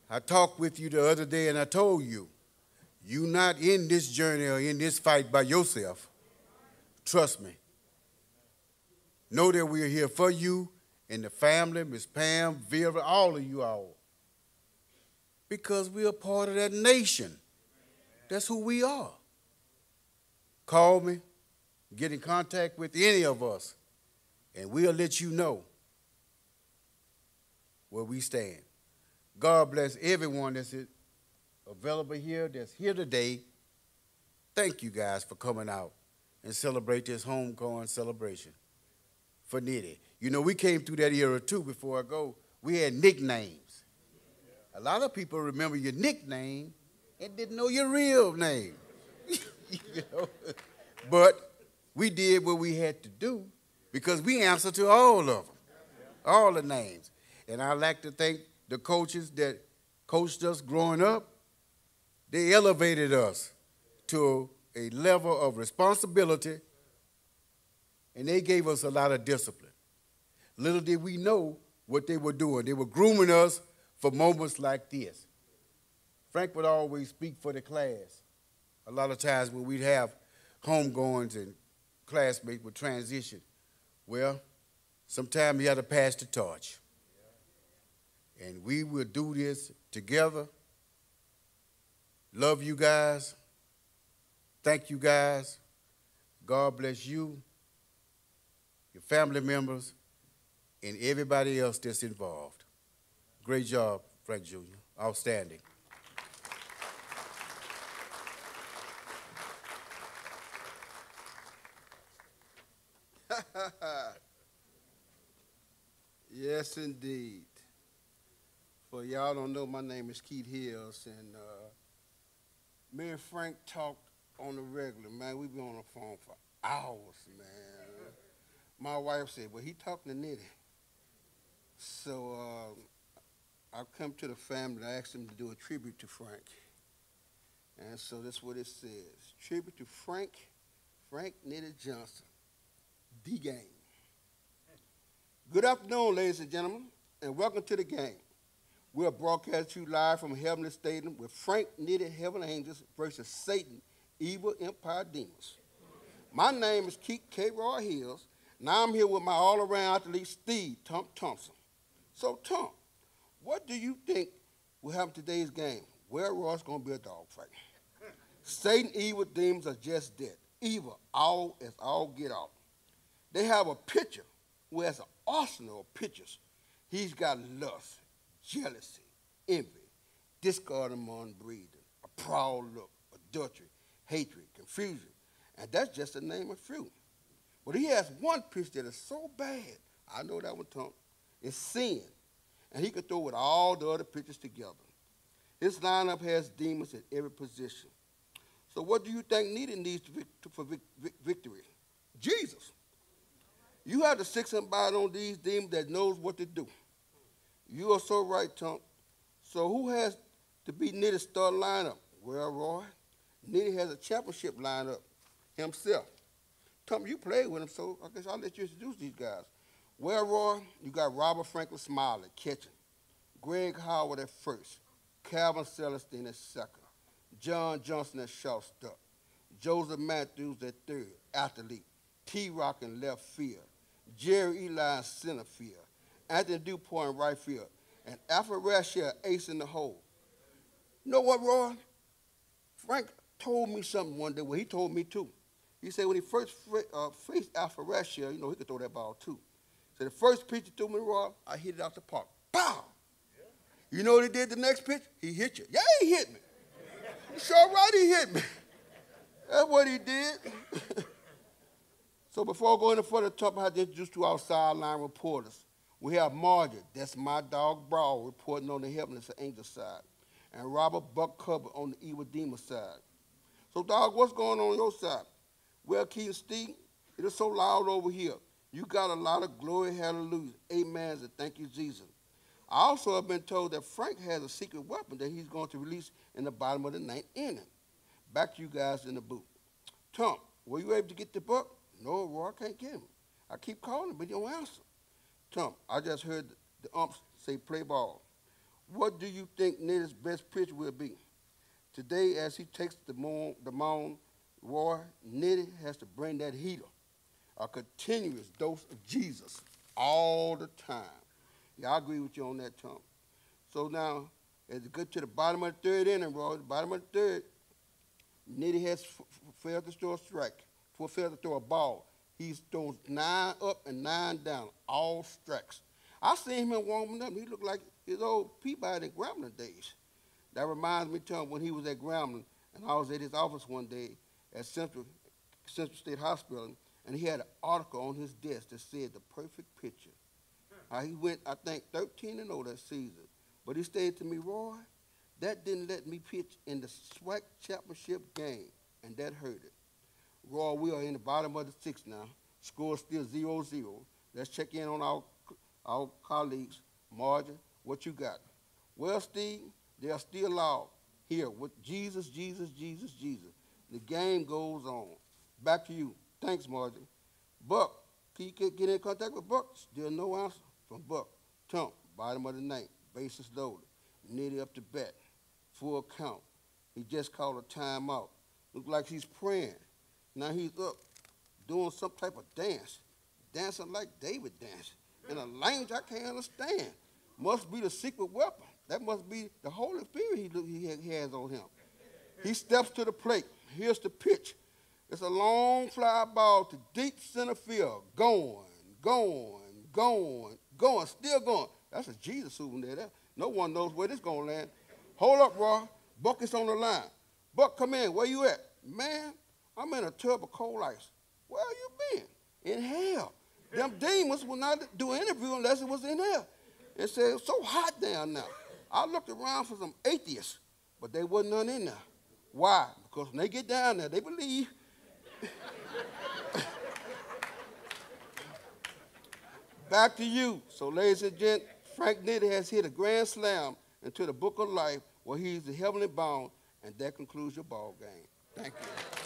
I talked with you the other day and I told you, you not in this journey or in this fight by yourself. Trust me. Know that we are here for you and the family, Miss Pam, Vera, all of you all. Because we are part of that nation. That's who we are. Call me, get in contact with any of us, and we'll let you know where we stand. God bless everyone that's available here, that's here today. Thank you guys for coming out and celebrate this homegoing celebration for Nitty. You know, we came through that era too before I go. We had nicknames. A lot of people remember your nickname and didn't know your real name. you know? But we did what we had to do because we answer to all of them, all the names. And I'd like to thank the coaches that coached us growing up. They elevated us to a level of responsibility and they gave us a lot of discipline. Little did we know what they were doing. They were grooming us for moments like this. Frank would always speak for the class. A lot of times when we'd have homegoings and classmates would transition, well, sometimes he had to pass the torch. And we will do this together. Love you guys. Thank you guys. God bless you, your family members, and everybody else that's involved. Great job, Frank Jr. Outstanding. yes, indeed. For y'all don't know, my name is Keith Hills, and uh, me and Frank talked on the regular, man. We be on the phone for hours, man. My wife said, well, he talking to Nitty. So uh, I come to the family, I asked them to do a tribute to Frank. And so that's what it says. Tribute to Frank, Frank Nitty Johnson, the game. Good afternoon, ladies and gentlemen, and welcome to the game. We're broadcasting you live from Heavenly Stadium with Frank Nitty Heaven Angels versus Satan, Evil Empire Demons. My name is Keith K. Roy Hills. Now I'm here with my all-around athlete, Steve Tom Thompson. So, Tom, What do you think will happen today's game? Well, Roy's going to be a dogfight. Satan, evil demons are just dead. Evil, all as all get out. They have a pitcher who has an arsenal of pitchers. He's got lust, jealousy, envy, discord among breeding, a proud look, adultery, hatred, confusion. And that's just the name of few. But he has one pitch that is so bad, I know that one, Tom, it's sin. And he could throw with all the other pitchers together. His lineup has demons at every position. So what do you think needed needs for vic- vic- victory? Jesus. You have to stick somebody on these demons that knows what to do. You are so right, Tom. So who has to be Nitty's star lineup? Well, Roy, Nitty has a championship lineup himself. Tom, you played with him, so I guess I'll let you introduce these guys. Well, Roy, you got Robert Franklin Smiley catching, Greg Howard at first, Calvin Celestine at second, John Johnson at shortstop, Joseph Matthews at third, athlete, T. Rock in left field, Jerry Eli in center field, Anthony Dupont in right field, and Alfred ace in the hole. You know what, Roy? Frank told me something one day. Well, he told me too. He said when he first uh, faced Alfred you know, he could throw that ball too. So the first pitch he threw me, Roy, I hit it out the park. Pow! You know what he did the next pitch? He hit you. Yeah, he hit me. Sure right he hit me. That's what he did. so before I go any further, top, I have to introduce to our sideline reporters. We have Margaret, that's my dog Brawl, reporting on the Heavenly Angel side, and Robert Buck Cover on the Evil Demon side. So, dog, what's going on on your side? Well, Keith Steve, it is so loud over here. You got a lot of glory, hallelujah, amens, and thank you, Jesus. I also have been told that Frank has a secret weapon that he's going to release in the bottom of the ninth inning. Back to you guys in the booth. Tom, were you able to get the book? No, Roy, I can't get him. I keep calling, but you don't answer. Tom, I just heard the umps say play ball. What do you think Nitty's best pitch will be? Today, as he takes the mound, the mound Roy, Nitty has to bring that heater, a continuous dose of Jesus all the time. Yeah, I agree with you on that, Tom. So now, as it get to the bottom of the third inning, Roy, the bottom of the third, Nitty has failed to throw a strike, failed to throw a ball. He's thrown nine up and nine down, all strikes. I seen him warming up. He looked like his old Peabody at Grambling days. That reminds me, Tom, when he was at Grambling, and I was at his office one day at Central, Central State Hospital, and he had an article on his desk that said the perfect picture. Uh, he went, I think, 13 and 0 that season. But he said to me, Roy, that didn't let me pitch in the SWAC championship game, and that hurt it. Roy, we are in the bottom of the sixth now. Score still 0 0. Let's check in on our, our colleagues. Margin, what you got? Well, Steve, they are still out here with Jesus, Jesus, Jesus, Jesus. The game goes on. Back to you. Thanks, Margin. Buck, can you get, in contact with Buck? Still no answer from Buck. Tom, bottom of the ninth, bases loaded. Nitty up to bat, full count. He just called a timeout. Look like he's praying. Now he's up doing some type of dance, dancing like David danced in a language I can't understand. Must be the secret weapon. That must be the Holy Spirit he, he, has on him. He steps to the plate. Here's the pitch. It's a long fly ball to deep center field. Going, going, going, going, still going. That's a Jesus souvenir there. No one knows where this going to land. Hold up, Roy. Buck is on the line. Buck, come in. Where you at? Man, I'm in a tub of cold ice. Where you been? In hell. Them demons will not do an interview unless it was in hell. It said, it's so hot down there. I looked around for some atheists, but there wasn't none in there. Why? Because when they get down there, they believe. Back to you. So, ladies and gents, Frank Nitty has hit a grand slam into the book of life where he's the heavenly bound, and that concludes your ball game. Thank you.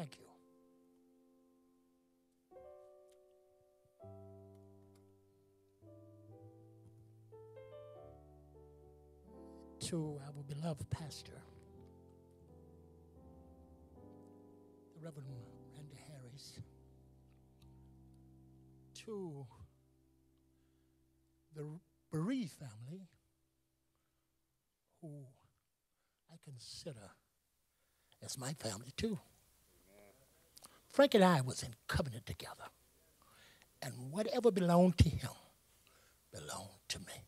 Thank you. To our beloved pastor, the Reverend Randy Harris, to the bereaved family, who I consider as my family too. Frank and I was in covenant together. And whatever belonged to him belonged to me.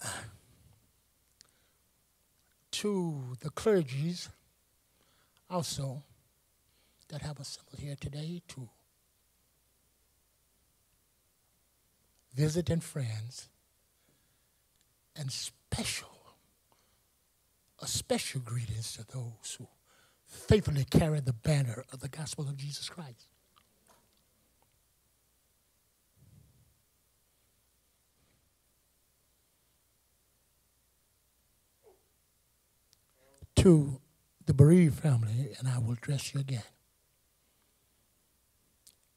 Uh, to the clergies also that have assembled here today to visiting friends and special, a special greetings to those who faithfully carry the banner of the gospel of Jesus Christ. To the bereaved family, and I will address you again.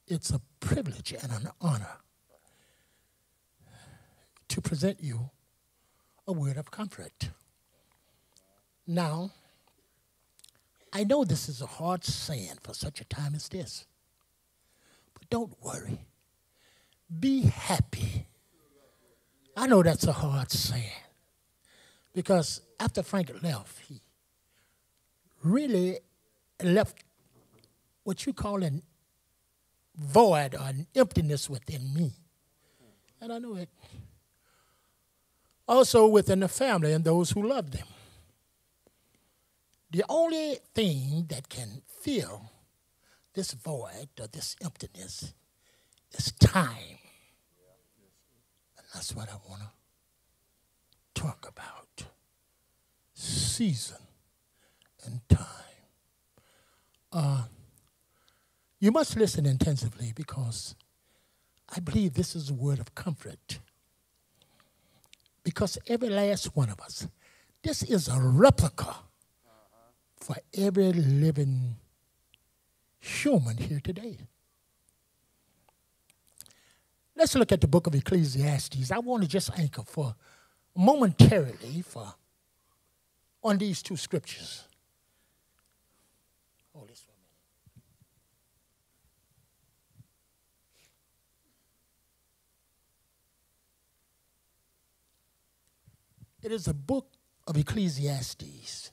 It's a privilege and an honor to present you a word of comfort. Now, I know this is a hard saying for such a time as this, but don't worry. Be happy. I know that's a hard saying because after Frank left, he really left what you call an void or an emptiness within me. And I know it. Also within the family and those who love them. The only thing that can fill this void or this emptiness is time. And that's what I want to talk about season and time. Uh, you must listen intensively because I believe this is a word of comfort. Because every last one of us, this is a replica for every living human here today. Let's look at the book of Ecclesiastes. I want to just anchor for momentarily for on these two scriptures. Hold this for a. It is a book of Ecclesiastes.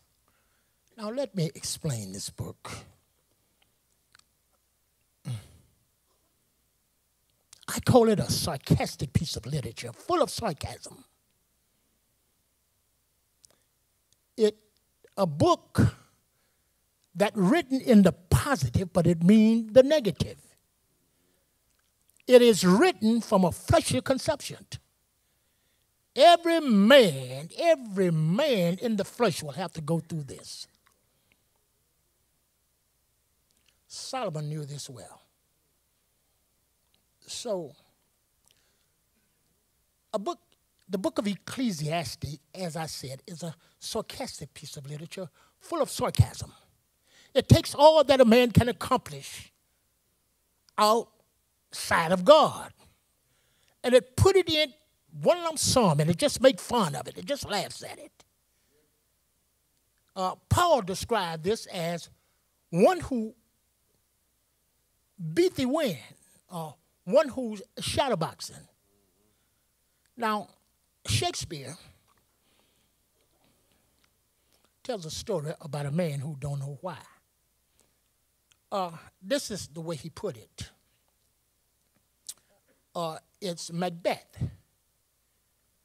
Now, let me explain this book. I call it a sarcastic piece of literature, full of sarcasm. It a book that written in the positive, but it means the negative. It is written from a fleshly conception. Every man, every man in the flesh will have to go through this. Solomon knew this well. So, a book, the book of Ecclesiastes, as I said, is a sarcastic piece of literature full of sarcasm. It takes all that a man can accomplish outside of God. And it put it in one lump sum and it just make fun of it. It just laughs at it. Uh, Paul described this as one who beat the wind, or one who's shadowboxing. Now, Shakespeare tells a story about a man who don't know why. Uh, this is the way he put it. Uh, it's Macbeth.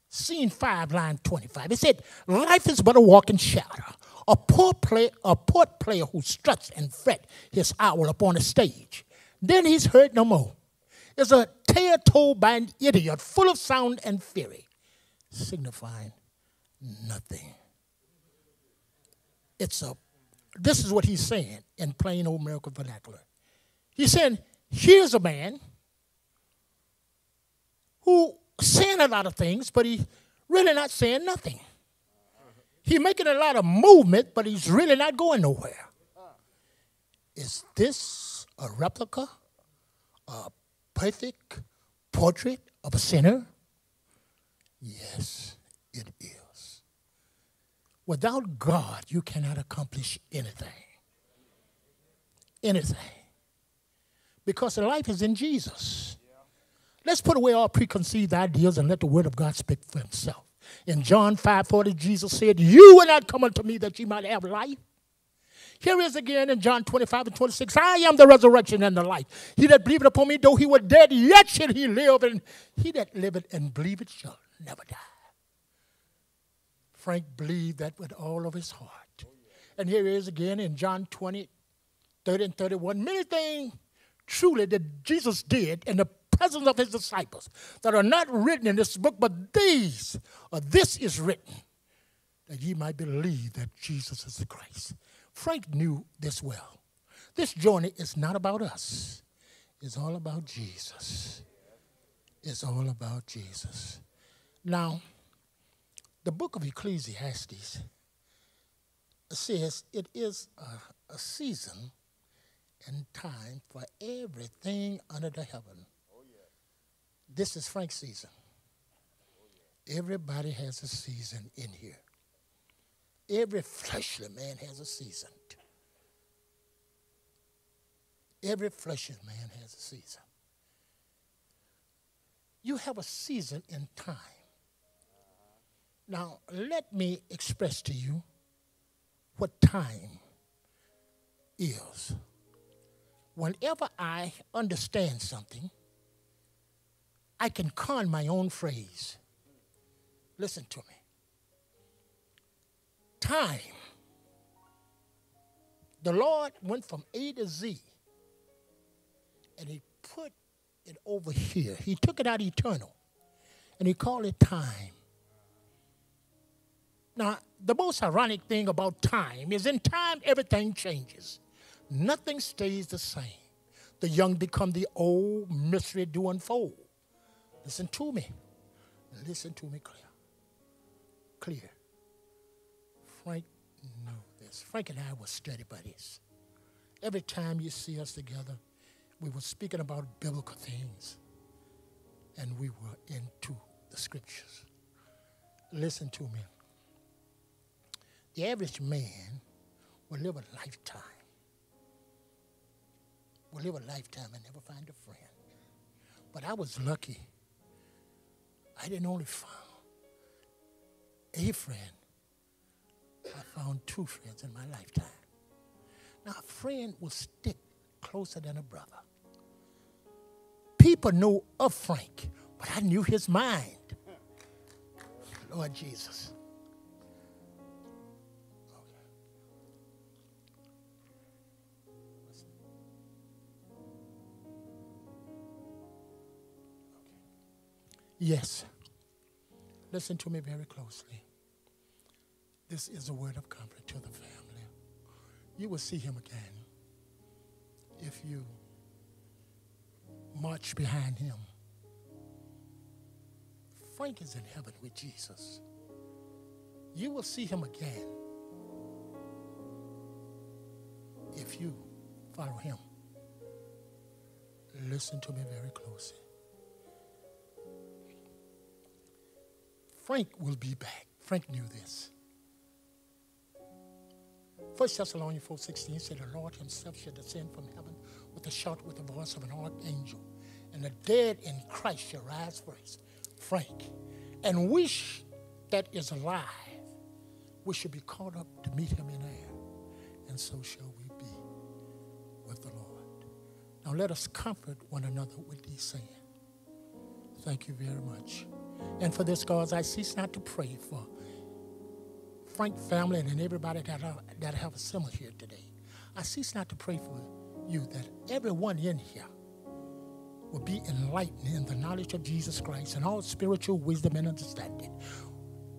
Scene 5, line 25. It said, Life is but a walking shadow. A poor, play, a poor player who struts and frets his hour upon a stage. Then he's heard no more. It's a tale told by an idiot full of sound and fury, signifying nothing. It's a this is what he's saying in plain old American vernacular. He's saying, here's a man who saying a lot of things, but he's really not saying nothing. He's making a lot of movement, but he's really not going nowhere. Is this a replica, a perfect portrait of a sinner? Yes, it is. Without God, you cannot accomplish anything. Anything. Because the life is in Jesus. Let's put away all preconceived ideas and let the word of God speak for himself. In John 5 40, Jesus said, You will not come unto me that ye might have life. Here is again in John 25 and 26 I am the resurrection and the life. He that believeth upon me, though he were dead, yet shall he live, and he that liveth and believeth shall never die. Frank believed that with all of his heart. And here is again in John 20, 30 and 31. Many things truly that Jesus did in the presence of his disciples that are not written in this book, but these, or this is written, that ye might believe that Jesus is the Christ. Frank knew this well. This journey is not about us. It's all about Jesus. It's all about Jesus. Now, the book of Ecclesiastes says it is a, a season and time for everything under the heaven. This is Frank's season. Everybody has a season in here. Every fleshly man has a season. Every fleshly man has a season. You have a season in time. Now, let me express to you what time is. Whenever I understand something, I can coin my own phrase. Listen to me. Time. The Lord went from A to Z and He put it over here. He took it out eternal and He called it time. Now, the most ironic thing about time is in time, everything changes. Nothing stays the same. The young become the old, mystery do unfold. Listen to me. Listen to me clear. Clear. Frank knew this. Frank and I were study buddies. Every time you see us together, we were speaking about biblical things. And we were into the scriptures. Listen to me. The average man will live a lifetime. Will live a lifetime and never find a friend. But I was lucky. I didn't only find a friend, I found two friends in my lifetime. Now, a friend will stick closer than a brother. people know of Frank, but I knew his mind. Lord Jesus. Yes. Listen to me very closely. This is a word of comfort to the family. You will see him again if you march behind him. Frank is in heaven with Jesus. You will see him again if you follow him. Listen to me very closely. Frank will be back. Frank knew this. First Thessalonians 4.16 said, The Lord himself shall descend from heaven with a shout with the voice of an archangel, and the dead in Christ shall rise first. Frank. And we that is alive, we shall be caught up to meet him in air, and so shall we be with the Lord. Now let us comfort one another with these sayings. Thank you very much. And for this cause, I cease not to pray for Frank family and everybody that, are, that have assembled here today. I cease not to pray for you that everyone in here will be enlightened in the knowledge of Jesus Christ and all spiritual wisdom and understanding,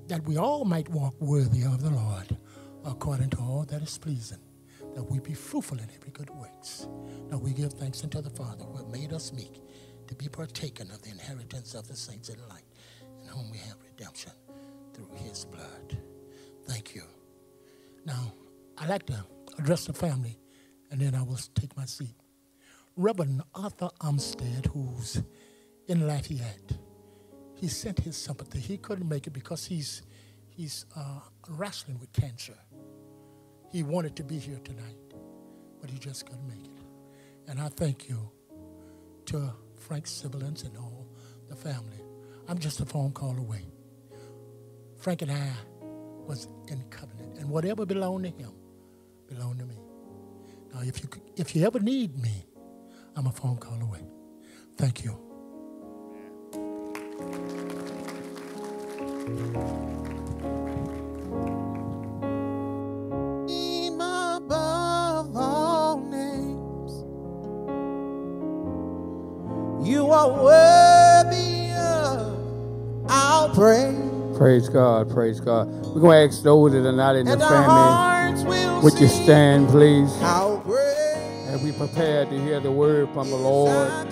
that we all might walk worthy of the Lord according to all that is pleasing, that we be fruitful in every good works. Now we give thanks unto the Father who made us meek to be partaken of the inheritance of the saints in light, in whom we have redemption through his blood. Thank you. Now, I'd like to address the family, and then I will take my seat. Reverend Arthur Umstead, who's in Lafayette, he sent his sympathy. He couldn't make it because he's, he's uh, wrestling with cancer. He wanted to be here tonight, but he just couldn't make it. And I thank you to Frank's siblings and all the family. I'm just a phone call away. Frank and I was in covenant, and whatever belonged to him belonged to me. Now, if you if you ever need me, I'm a phone call away. Thank you. Name above all names. You are worthy of our praise. Praise God, praise God. We're going to ask those that are not in the family, would you stand, please? As we prepare to hear the word from the Lord.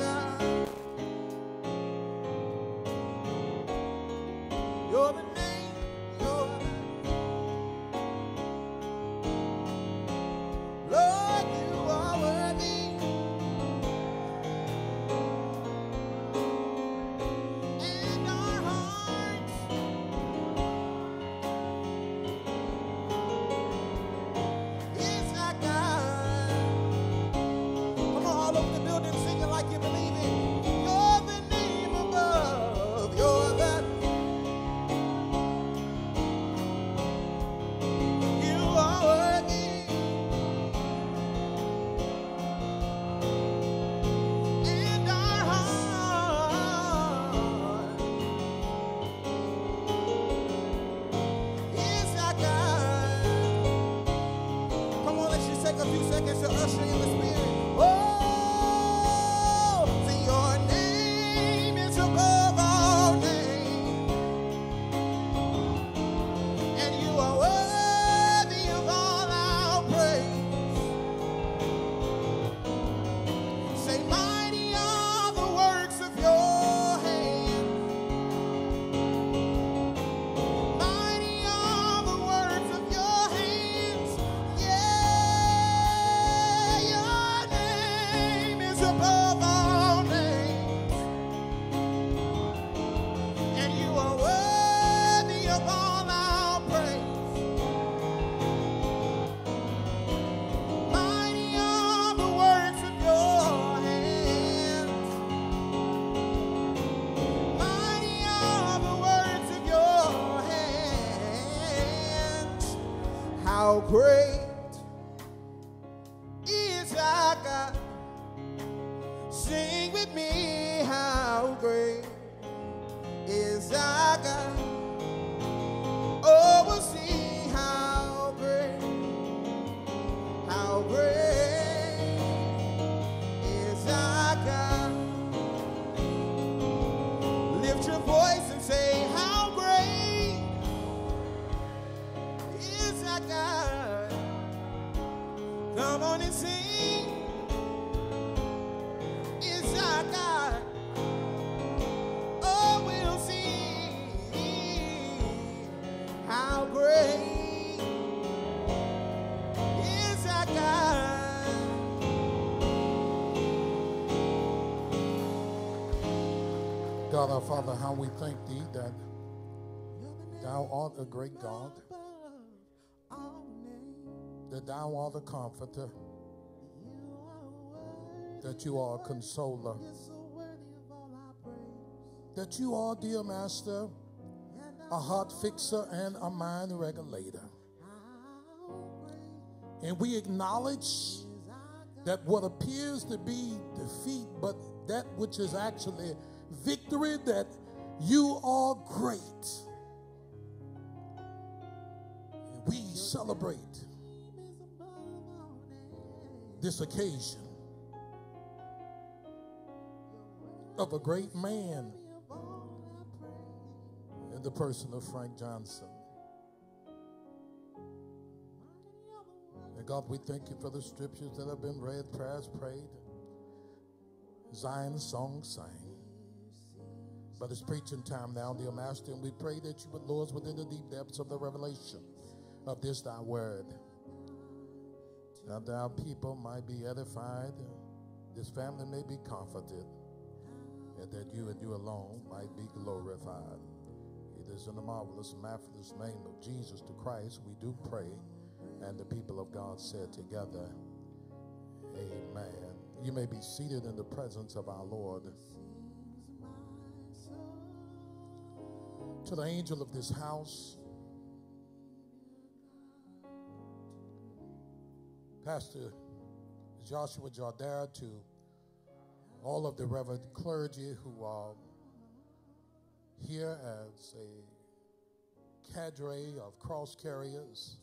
That thou art a comforter, that you are a consoler, that you are, dear Master, a heart fixer and a mind regulator. And we acknowledge that what appears to be defeat, but that which is actually victory, that you are great. We celebrate this occasion of a great man in the person of Frank Johnson. And God, we thank you for the scriptures that have been read, prayers prayed, Zion songs sang. But it's preaching time now, dear Master, and we pray that you would us within the deep depths of the revelation of this thy word. That our people might be edified, this family may be comforted, and that you and you alone might be glorified. It is in the marvelous, marvelous name of Jesus the Christ we do pray, and the people of God said together, Amen. You may be seated in the presence of our Lord. To the angel of this house, Pastor Joshua Joy Dara, to all of the reverend clergy who are here as a cadre of cross carriers,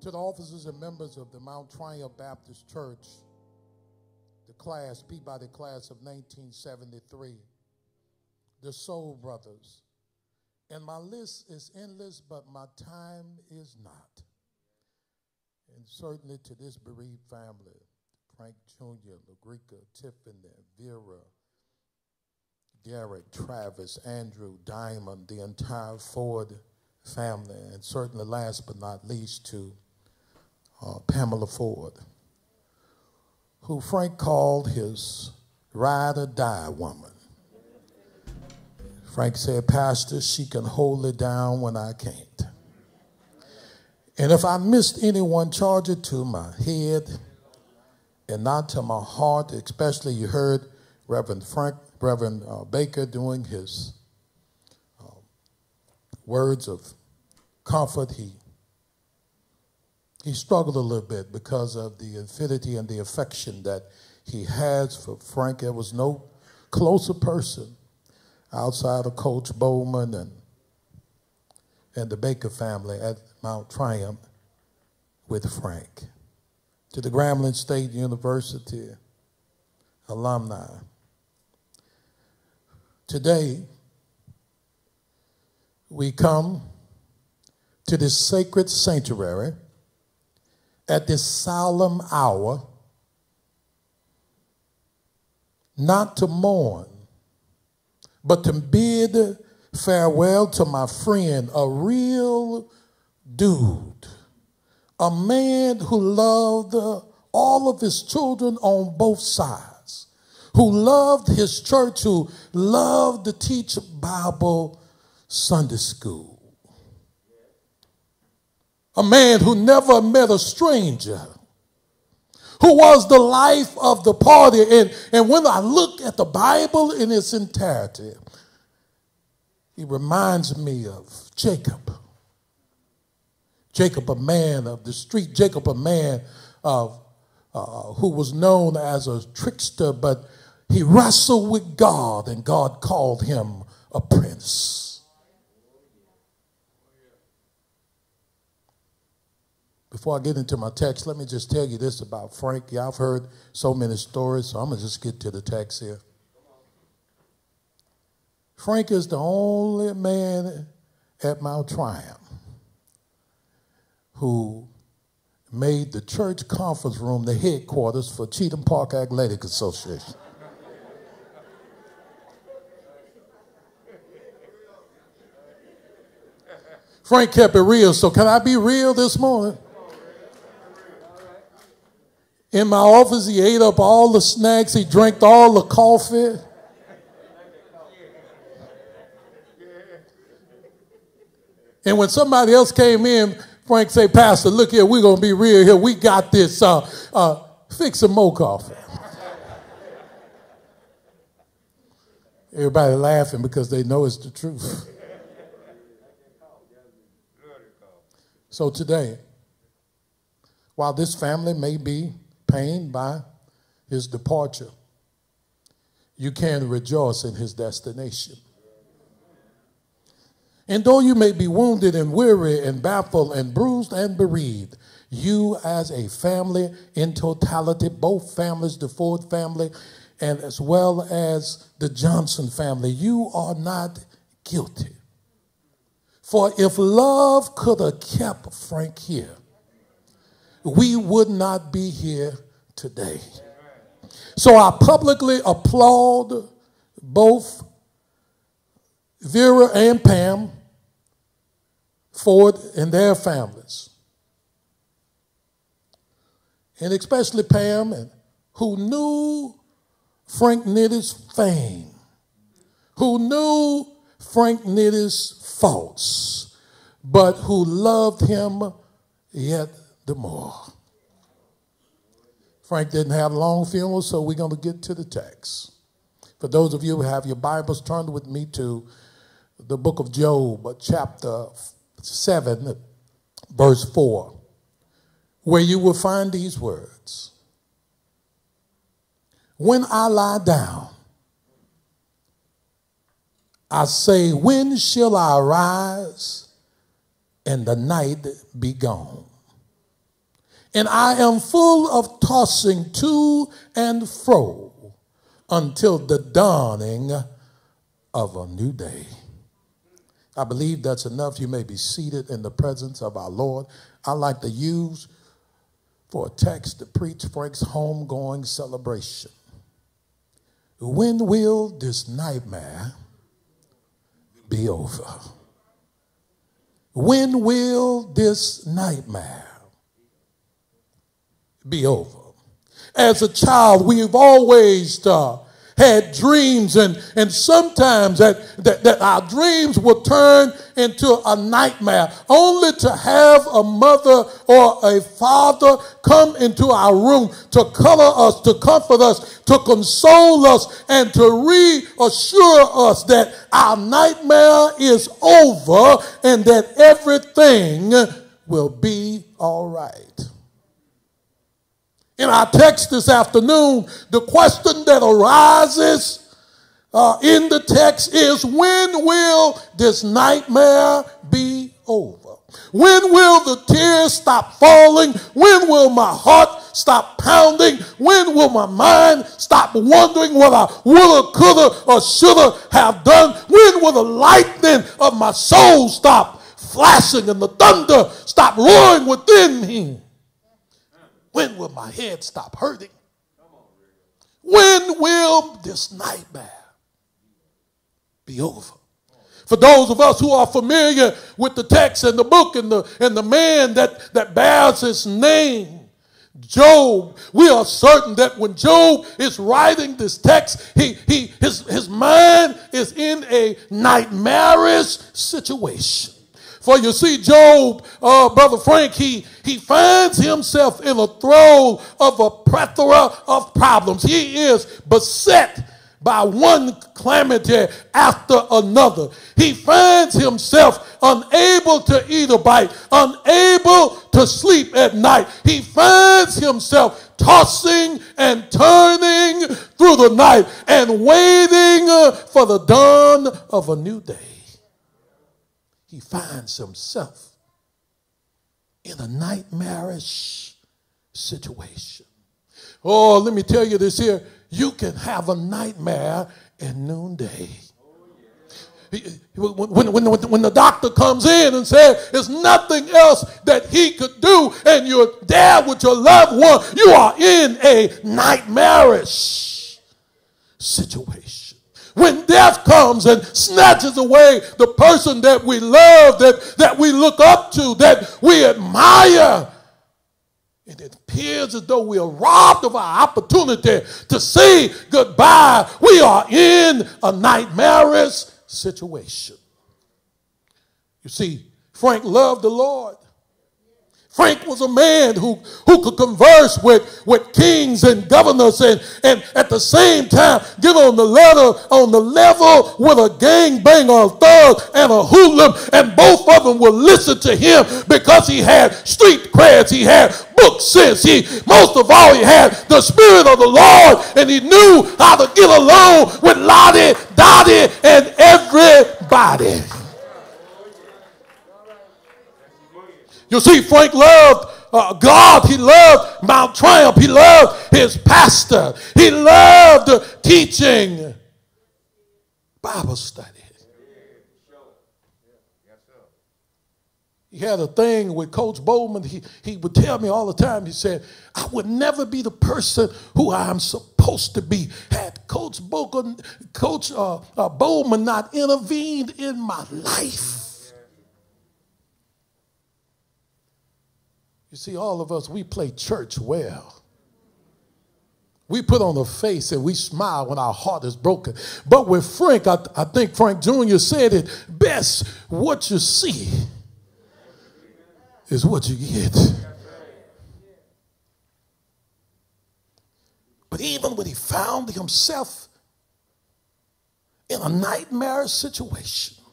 to the officers and members of the Mount Triumph Baptist Church, the class, Peabody class of 1973, the Soul Brothers. And my list is endless, but my time is not. And certainly to this bereaved family, Frank Jr., LaGreca, Tiffany, Vera, Garrett, Travis, Andrew, Diamond, the entire Ford family, and certainly last but not least to uh, Pamela Ford, who Frank called his ride or die woman. Frank said, Pastor, she can hold it down when I can't. And if I missed anyone, charge it to my head and not to my heart, especially you heard Reverend Frank, Reverend uh, Baker doing his uh, words of comfort. He, he struggled a little bit because of the affinity and the affection that he has for Frank. There was no closer person outside of Coach Bowman and, and the Baker family at Mount Triumph with Frank. To the Grambling State University alumni. Today, we come to this sacred sanctuary at this solemn hour, not to mourn, but to bid farewell to my friend, a real dude, a man who loved uh, all of his children on both sides, who loved his church, who loved to teach Bible Sunday school. A man who never met a stranger, who was the life of the party. And, and when I look at the Bible in its entirety, he reminds me of Jacob. Jacob, a man of the street, Jacob, a man of, uh, who was known as a trickster, but he wrestled with God, and God called him a prince. Before I get into my text, let me just tell you this about Frank. Y'all have heard so many stories, so I'm going to just get to the text here. Frank is the only man at Mount Triumph who made the church conference room the headquarters for Cheatham Park Athletic Association. Frank kept it real, so can I be real this morning? In my office, he ate up all the snacks, he drank all the coffee. And when somebody else came in, Frank say, Pastor, look here, we're going to be real here. We got this. Uh, uh, fix some more coffee. Everybody laughing because they know it's the truth. So today, while this family may be pained by his departure, you can rejoice in his destination. And though you may be wounded and weary and baffled and bruised and bereaved, you as a family in totality, both families, the Ford family, and as well as the Johnson family, you are not guilty. For if love could have kept Frank here, we would not be here today. So I publicly applaud both Vera and Pam Ford and their families. And especially Pam, and who knew Frank Nitty's fame, who knew Frank Nitty's faults, but who loved him yet the more. Frank didn't have a long funeral, so we're going to get to the text. For those of you who have your Bibles, turn with me to the book of Job, chapter 7, verse 4, where you will find these words When I lie down, I say, When shall I rise and the night be gone? And I am full of tossing to and fro until the dawning of a new day. I believe that's enough. You may be seated in the presence of our Lord. I like to use for a text to preach Frank's homegoing celebration. When will this nightmare be over? When will this nightmare be over? As a child, we've always uh, had dreams, and, and sometimes that, that, that our dreams will turn into a nightmare, only to have a mother or a father come into our room to color us, to comfort us, to console us, and to reassure us that our nightmare is over and that everything will be all right. In our text this afternoon, the question that arises uh, in the text is when will this nightmare be over? When will the tears stop falling? When will my heart stop pounding? When will my mind stop wondering what I woulda, coulda, or shoulda have done? When will the lightning of my soul stop flashing and the thunder stop roaring within me? When will my head stop hurting? When will this nightmare be over? For those of us who are familiar with the text and the book and the, and the man that, that bears his name, Job, we are certain that when Job is writing this text, he, he, his, his mind is in a nightmarish situation. For you see, Job, uh, Brother Frank, he, he finds himself in a throes of a plethora of problems. He is beset by one calamity after another. He finds himself unable to eat a bite, unable to sleep at night. He finds himself tossing and turning through the night and waiting uh, for the dawn of a new day. He finds himself in a nightmarish situation. Oh, let me tell you this here. You can have a nightmare at noonday. When, when, when, when the doctor comes in and says there's nothing else that he could do, and you're there with your loved one, you are in a nightmarish situation. When death comes and snatches away the person that we love, that, that we look up to, that we admire, and it appears as though we are robbed of our opportunity to say goodbye. We are in a nightmarish situation. You see, Frank loved the Lord. Frank was a man who, who could converse with, with kings and governors and, and at the same time get on the letter on the level with a gangbanger, a thug, and a hoodlum, and both of them would listen to him because he had street creds, he had book sense, he most of all he had the spirit of the Lord, and he knew how to get along with Lottie, Dottie, and everybody. You see, Frank loved uh, God. He loved Mount Triumph. He loved his pastor. He loved teaching Bible study. He had a thing with Coach Bowman. He, he would tell me all the time, he said, I would never be the person who I'm supposed to be. Had Coach Coach uh, uh, Bowman not intervened in my life. You see, all of us, we play church well. We put on a face and we smile when our heart is broken. But with Frank, I, I think Frank Jr. said it best what you see is what you get. But even when he found himself in a nightmare situation,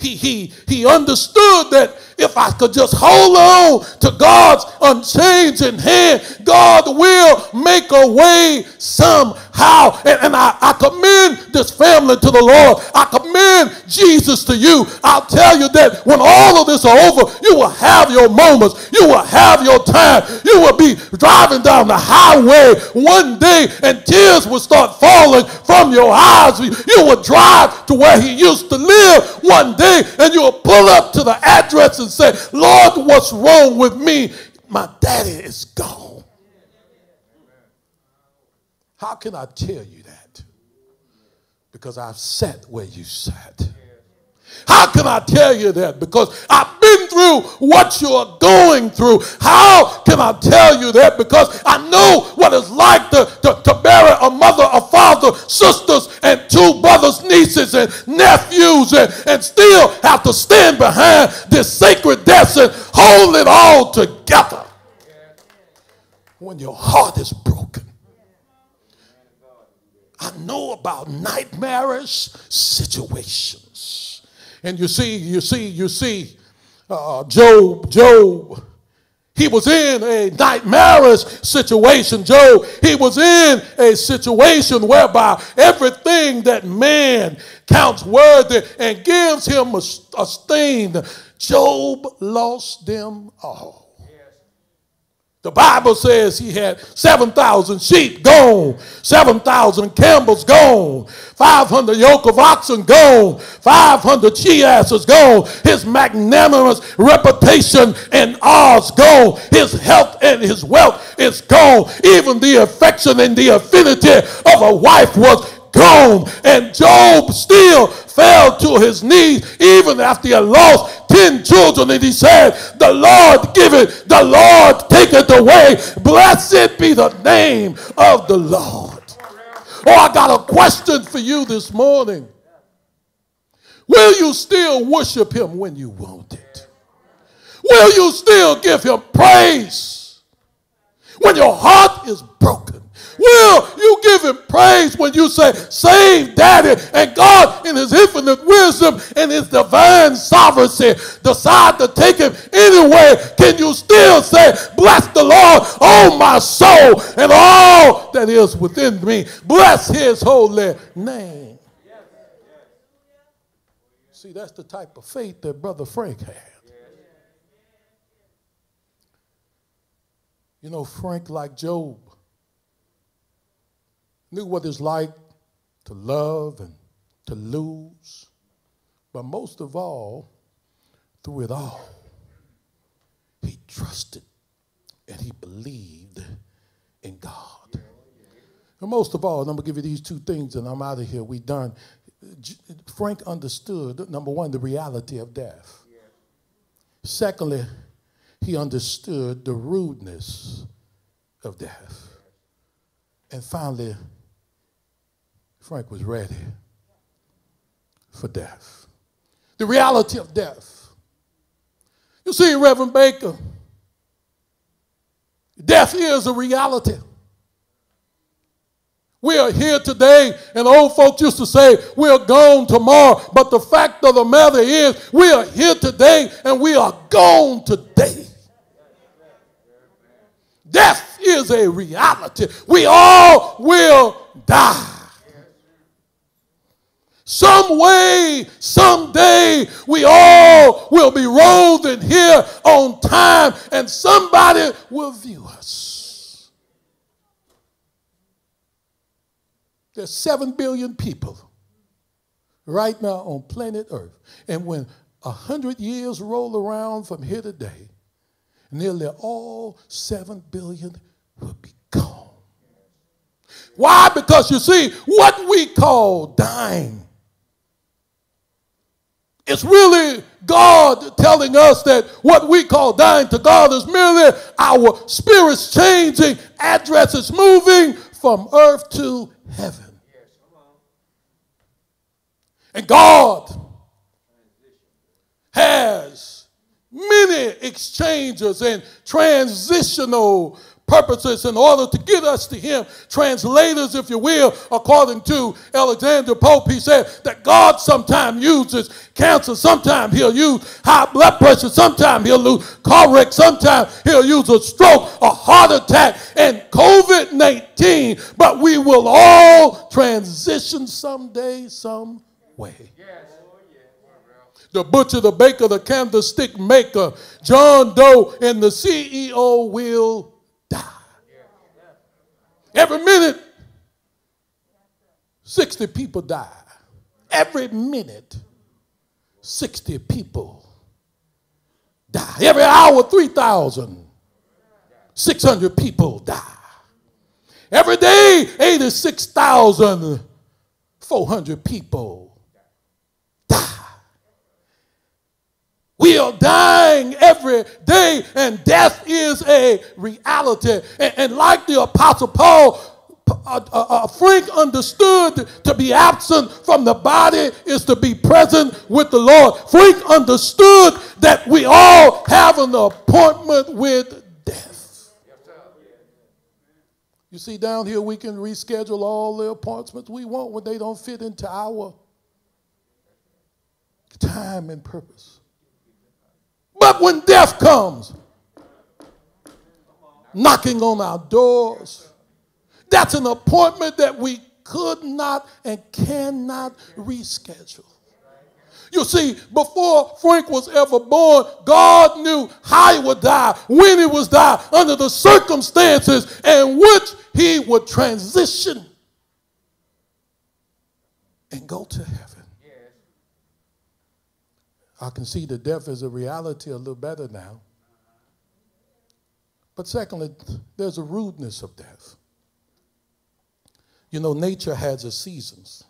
he, he, he understood that if I could just hold on to God's unchanging hand, God will make a way somehow. And, and I, I commend this family to the Lord. I Jesus to you. I'll tell you that when all of this is over, you will have your moments. You will have your time. You will be driving down the highway one day and tears will start falling from your eyes. You will drive to where he used to live one day and you'll pull up to the address and say, Lord, what's wrong with me? My daddy is gone. How can I tell you? Because I've sat where you sat. How can I tell you that? Because I've been through what you're going through. How can I tell you that? Because I know what it's like to, to, to bury a mother, a father, sisters, and two brothers, nieces, and nephews, and, and still have to stand behind this sacred desk and hold it all together when your heart is broken. I know about nightmarish situations. And you see, you see, you see, uh, Job, Job, he was in a nightmarish situation. Job, he was in a situation whereby everything that man counts worthy and gives him a, a stain, Job lost them all. The Bible says he had 7,000 sheep gone, 7,000 camels gone, 500 yoke of oxen gone, 500 she asses gone, his magnanimous reputation and odds gone, his health and his wealth is gone, even the affection and the affinity of a wife was gone. And Job still fell to his knees even after he lost 10 children. And he said, The Lord give it, the Lord take it away. Blessed be the name of the Lord. Oh, I got a question for you this morning. Will you still worship him when you want it? Will you still give him praise when your heart is broken? Will you give him praise when you say, Save daddy? And God, in his infinite wisdom and his divine sovereignty, decide to take him anyway. Can you still say, Bless the Lord, oh my soul, and all that is within me? Bless his holy name. See, that's the type of faith that Brother Frank had. You know, Frank, like Job, knew what it's like to love and to lose. But most of all, through it all, he trusted and he believed in God. And most of all, and I'm going to give you these two things and I'm out of here. We done. Frank understood, number one, the reality of death. Secondly, he understood the rudeness of death. And finally, Frank was ready for death. The reality of death. You see, Reverend Baker, death is a reality. We are here today, and old folks used to say, We're gone tomorrow. But the fact of the matter is, we are here today and we are gone today. Death is a reality. We all will die. Some way, someday, we all will be rolled in here on time and somebody will view us. There's 7 billion people right now on planet Earth. And when a hundred years roll around from here today, nearly all 7 billion will be gone. Why? Because you see, what we call dying it's really God telling us that what we call dying to God is merely our spirits changing, addresses moving from earth to heaven. And God has many exchanges and transitional purposes in order to get us to Him. Translators, if you will, according to Alexander Pope, he said that God sometimes uses cancer, sometimes He'll use high blood pressure, sometimes He'll use car wreck, sometimes He'll use a stroke, a heart attack, and COVID 19. But we will all transition someday, some way the butcher, the baker, the candlestick maker, John Doe, and the CEO will Every minute, 60 people die. Every minute, 60 people die. Every hour, 3,600 people die. Every day, 86,400 people die. We are dying every day, and death is a reality. And, and like the Apostle Paul, uh, uh, uh, Frank understood to be absent from the body is to be present with the Lord. Frank understood that we all have an appointment with death. You see, down here we can reschedule all the appointments we want when they don't fit into our time and purpose. But when death comes, knocking on our doors, that's an appointment that we could not and cannot reschedule. You see, before Frank was ever born, God knew how he would die, when he would die, under the circumstances in which he would transition and go to heaven. I can see the death as a reality a little better now. But secondly, there's a rudeness of death. You know, nature has its seasons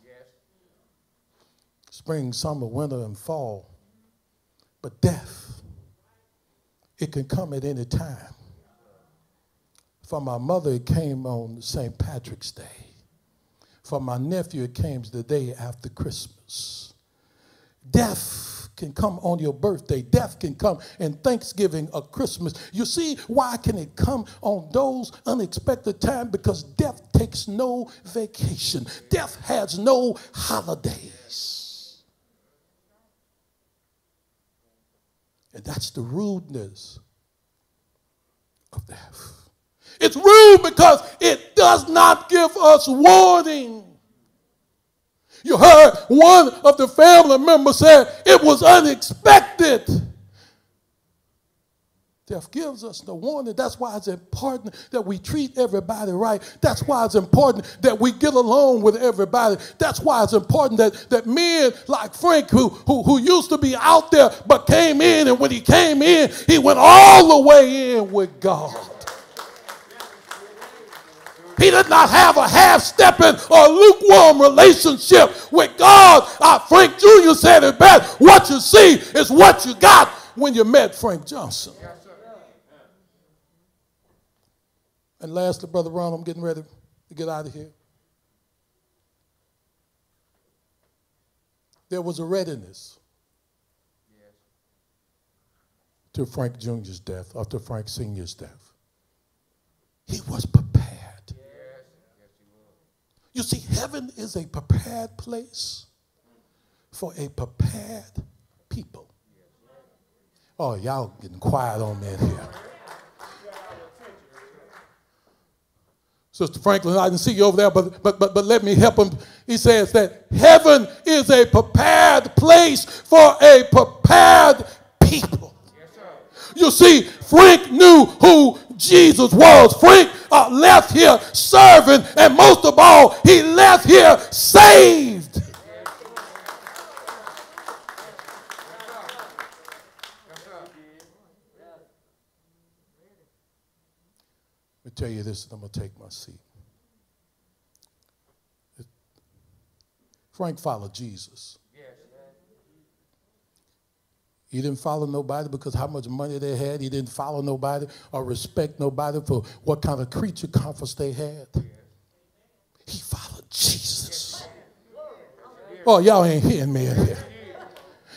spring, summer, winter, and fall. But death, it can come at any time. For my mother, it came on St. Patrick's Day. For my nephew, it came the day after Christmas. Death can come on your birthday. Death can come in Thanksgiving or Christmas. You see, why can it come on those unexpected times? Because death takes no vacation. Death has no holidays. And that's the rudeness of death. It's rude because it does not give us warning. You heard one of the family members say it was unexpected. Death gives us the warning. That's why it's important that we treat everybody right. That's why it's important that we get along with everybody. That's why it's important that, that men like Frank, who, who, who used to be out there but came in, and when he came in, he went all the way in with God. He did not have a half stepping or lukewarm relationship with God. Uh, Frank Jr. said it best what you see is what you got when you met Frank Johnson. And lastly, Brother Ron, I'm getting ready to get out of here. There was a readiness to Frank Jr.'s death after Frank Sr.'s death. He was prepared. You see, heaven is a prepared place for a prepared people. Oh, y'all getting quiet on me here. Sister Franklin, I didn't see you over there, but, but, but, but let me help him. He says that heaven is a prepared place for a prepared people. You see, Frank knew who Jesus was. Frank uh, left here serving, and most of all, he left here saved. Let me tell you this, and I'm going to take my seat. Frank followed Jesus. He didn't follow nobody because how much money they had. He didn't follow nobody or respect nobody for what kind of creature comforts they had. He followed Jesus. Oh, y'all ain't hearing me in here.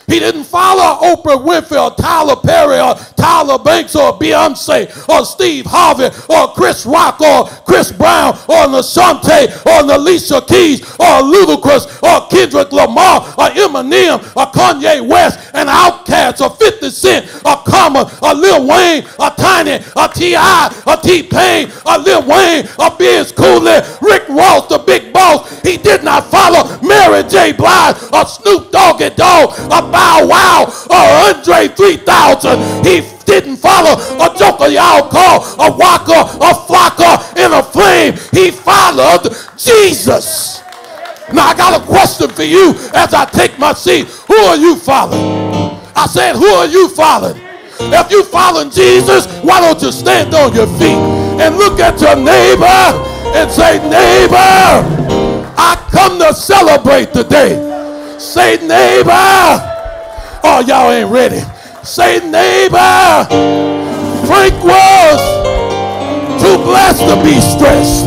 He didn't follow Oprah Winfrey or Tyler Perry or Tyra Banks or Beyonce or Steve Harvey or Chris Rock or Chris Brown or Nashante or Alicia Keys or Ludacris or Kendrick Lamar or Eminem or Kanye West and Outkast or 50 Cent or Common or Lil Wayne or Tiny or T.I. or T-Pain or Lil Wayne or Biz Cooley, Rick Ross, the big boss. He did not follow Mary J. Blige or Snoop Doggy Dogg or Bow Wow or Andre 3000. He didn't follow a joker y'all call a walker, a Flocka in a flame. He followed Jesus. Now I got a question for you as I take my seat. Who are you following? I said, who are you following? If you following Jesus, why don't you stand on your feet and look at your neighbor and say, neighbor, I come to celebrate today. Say, neighbor. Oh, y'all ain't ready. Say, neighbor. Frank was too blessed to be stressed.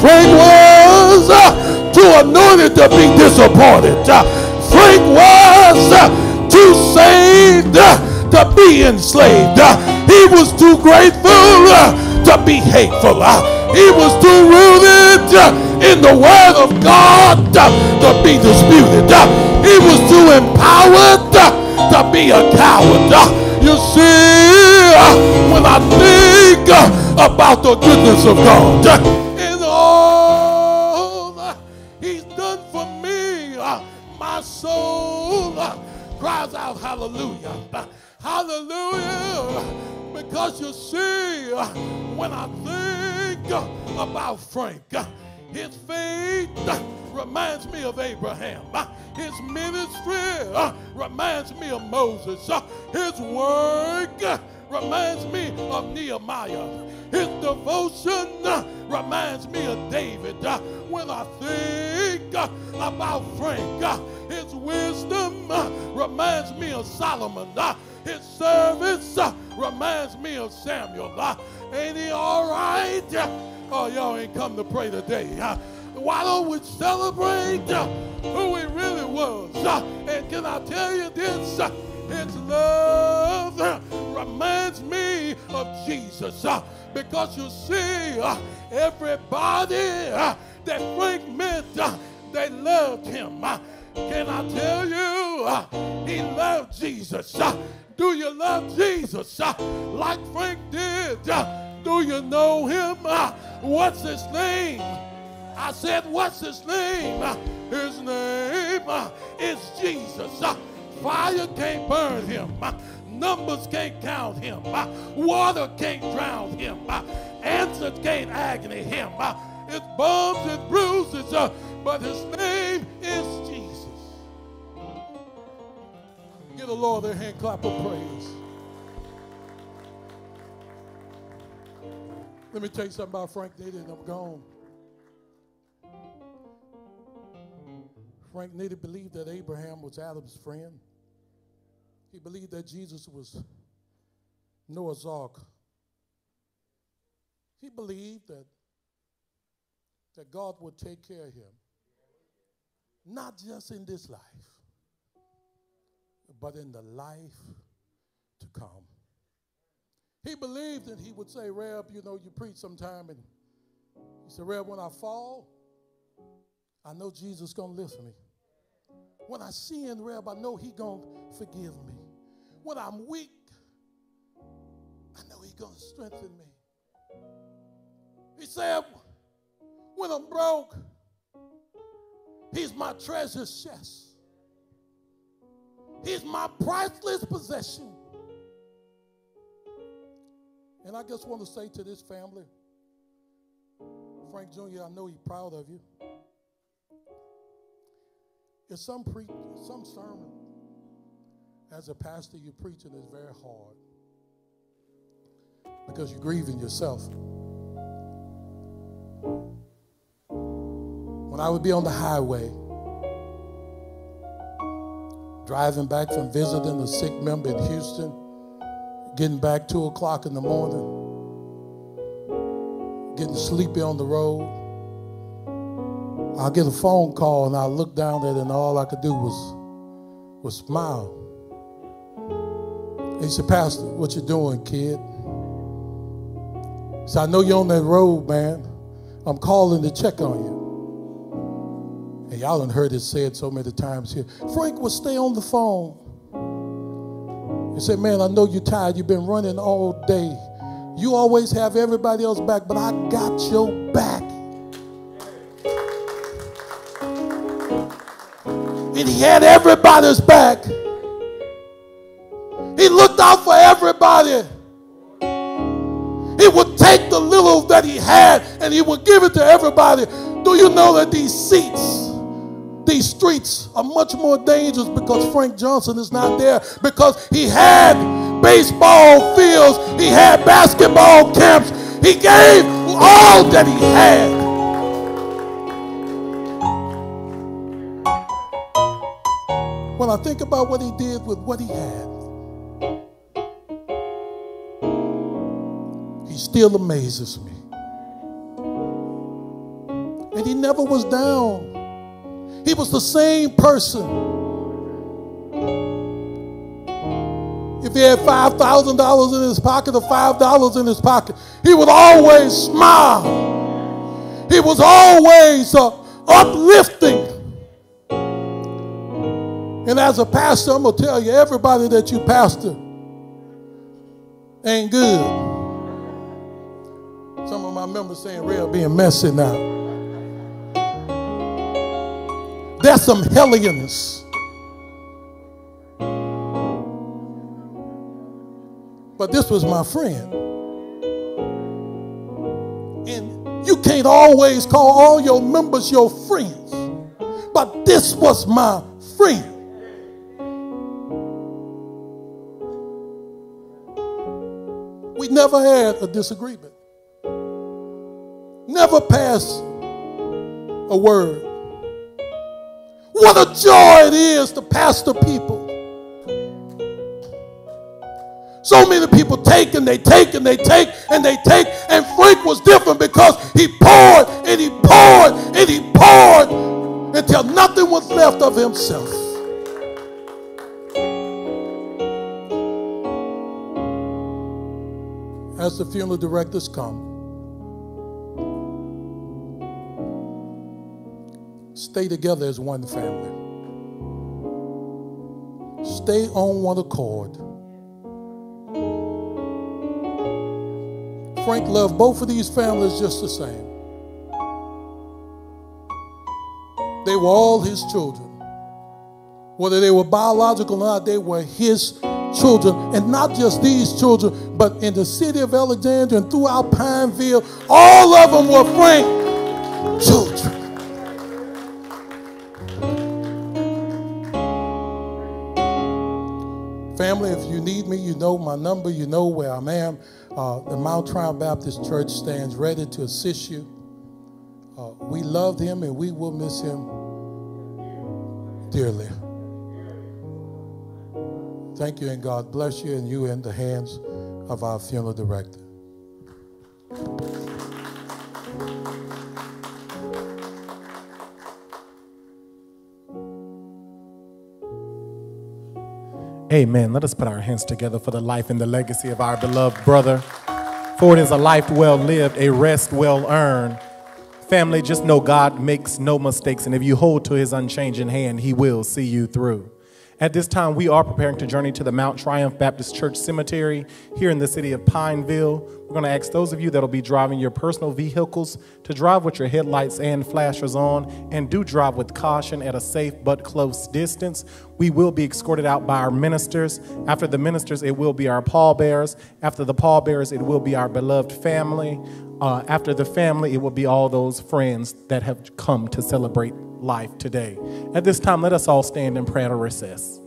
Frank was uh, too anointed to be disappointed. Uh, Frank was uh, too saved uh, to be enslaved. Uh, he was too grateful uh, to be hateful. He was too rooted in the word of God to be disputed. He was too empowered to be a coward. Uh, you see, uh, when I think uh, about the goodness of God uh, and all He's done for me, uh, my soul uh, cries out hallelujah. Hallelujah. Because you see, when I think about Frank, his faith uh, reminds me of Abraham. Uh, His ministry uh, reminds me of Moses. Uh, his work uh, reminds me of Nehemiah. His devotion uh, reminds me of David. When I think about Frank, his wisdom reminds me of Solomon. His service reminds me of Samuel. Ain't he all right? Oh, y'all ain't come to pray today. Why don't we celebrate uh, who he really was? Uh, and can I tell you this? Uh, his love uh, reminds me of Jesus. Uh, because you see, uh, everybody that Frank met, they loved him. Can I tell you, he loved Jesus. Do you love Jesus like Frank did? Do you know him? Uh, what's his name? I said, what's his name? Uh, His name uh, is Jesus. Fire can't burn him. Numbers can't count him. Water can't drown him. Answers can't agony him. It's bumps and bruises, but his name is Jesus. Give the Lord a hand clap of praise. Let me tell you something about Frank Nitty and I'm gone. Frank Nitty believed that Abraham was Adam's friend. He believed that Jesus was Noah's Ark. He believed that, that God would take care of him, not just in this life, but in the life to come. He believed that he would say, Reb, you know, you preach sometime, and he said, Reb, when I fall, I know Jesus gonna lift me. When I sin, Reb, I know he gonna forgive me. When I'm weak, I know he gonna strengthen me. He said, when I'm broke, he's my treasure chest. He's my priceless possession. And I just want to say to this family, Frank Jr., I know he's proud of you. If some pre- some sermon as a pastor you're preaching is very hard because you're grieving yourself. When I would be on the highway, driving back from visiting a sick member in Houston, getting back two o'clock in the morning, getting sleepy on the road. I'll get a phone call and I'll look down at it and all I could do was, was smile. He said, Pastor, what you doing, kid? Said, I know you're on that road, man. I'm calling to check on you. And y'all done heard it said so many times here. Frank will stay on the phone. He said, Man, I know you're tired. You've been running all day. You always have everybody else back, but I got your back. And he had everybody's back. He looked out for everybody. He would take the little that he had and he would give it to everybody. Do you know that these seats, these streets are much more dangerous because Frank Johnson is not there because he had baseball fields, he had basketball camps, he gave all that he had. When I think about what he did with what he had, he still amazes me. And he never was down. He was the same person. If he had $5,000 in his pocket or $5 in his pocket, he would always smile. He was always uh, uplifting. And as a pastor, I'm going to tell you everybody that you pastor ain't good. Some of my members saying, Real being messy now. There's some hellions. But this was my friend. And you can't always call all your members your friends. But this was my friend. We never had a disagreement. Never passed a word. What a joy it is to pastor people. So many people take and they take and they take and they take. And Frank was different because he poured and he poured and he poured until nothing was left of himself. As the funeral directors come, stay together as one family. Stay on one accord. Frank loved both of these families just the same. They were all his children. Whether they were biological or not, they were his children. And not just these children, but in the city of Alexandria and throughout Pineville, all of them were Frank children. Family, if you need me, you know my number, you know where I am. Uh, the Mount Triumph Baptist Church stands ready to assist you. Uh, we loved him and we will miss him dearly. Thank you and God bless you and you in the hands of our funeral director. Amen. Let us put our hands together for the life and the legacy of our beloved brother. For it is a life well lived, a rest well earned. Family, just know God makes no mistakes, and if you hold to his unchanging hand, he will see you through. At this time, we are preparing to journey to the Mount Triumph Baptist Church Cemetery here in the city of Pineville. We're going to ask those of you that will be driving your personal vehicles to drive with your headlights and flashers on and do drive with caution at a safe but close distance. We will be escorted out by our ministers. After the ministers, it will be our pallbearers. After the pallbearers, it will be our beloved family. Uh, after the family, it will be all those friends that have come to celebrate life today. At this time, let us all stand in prayer to recess.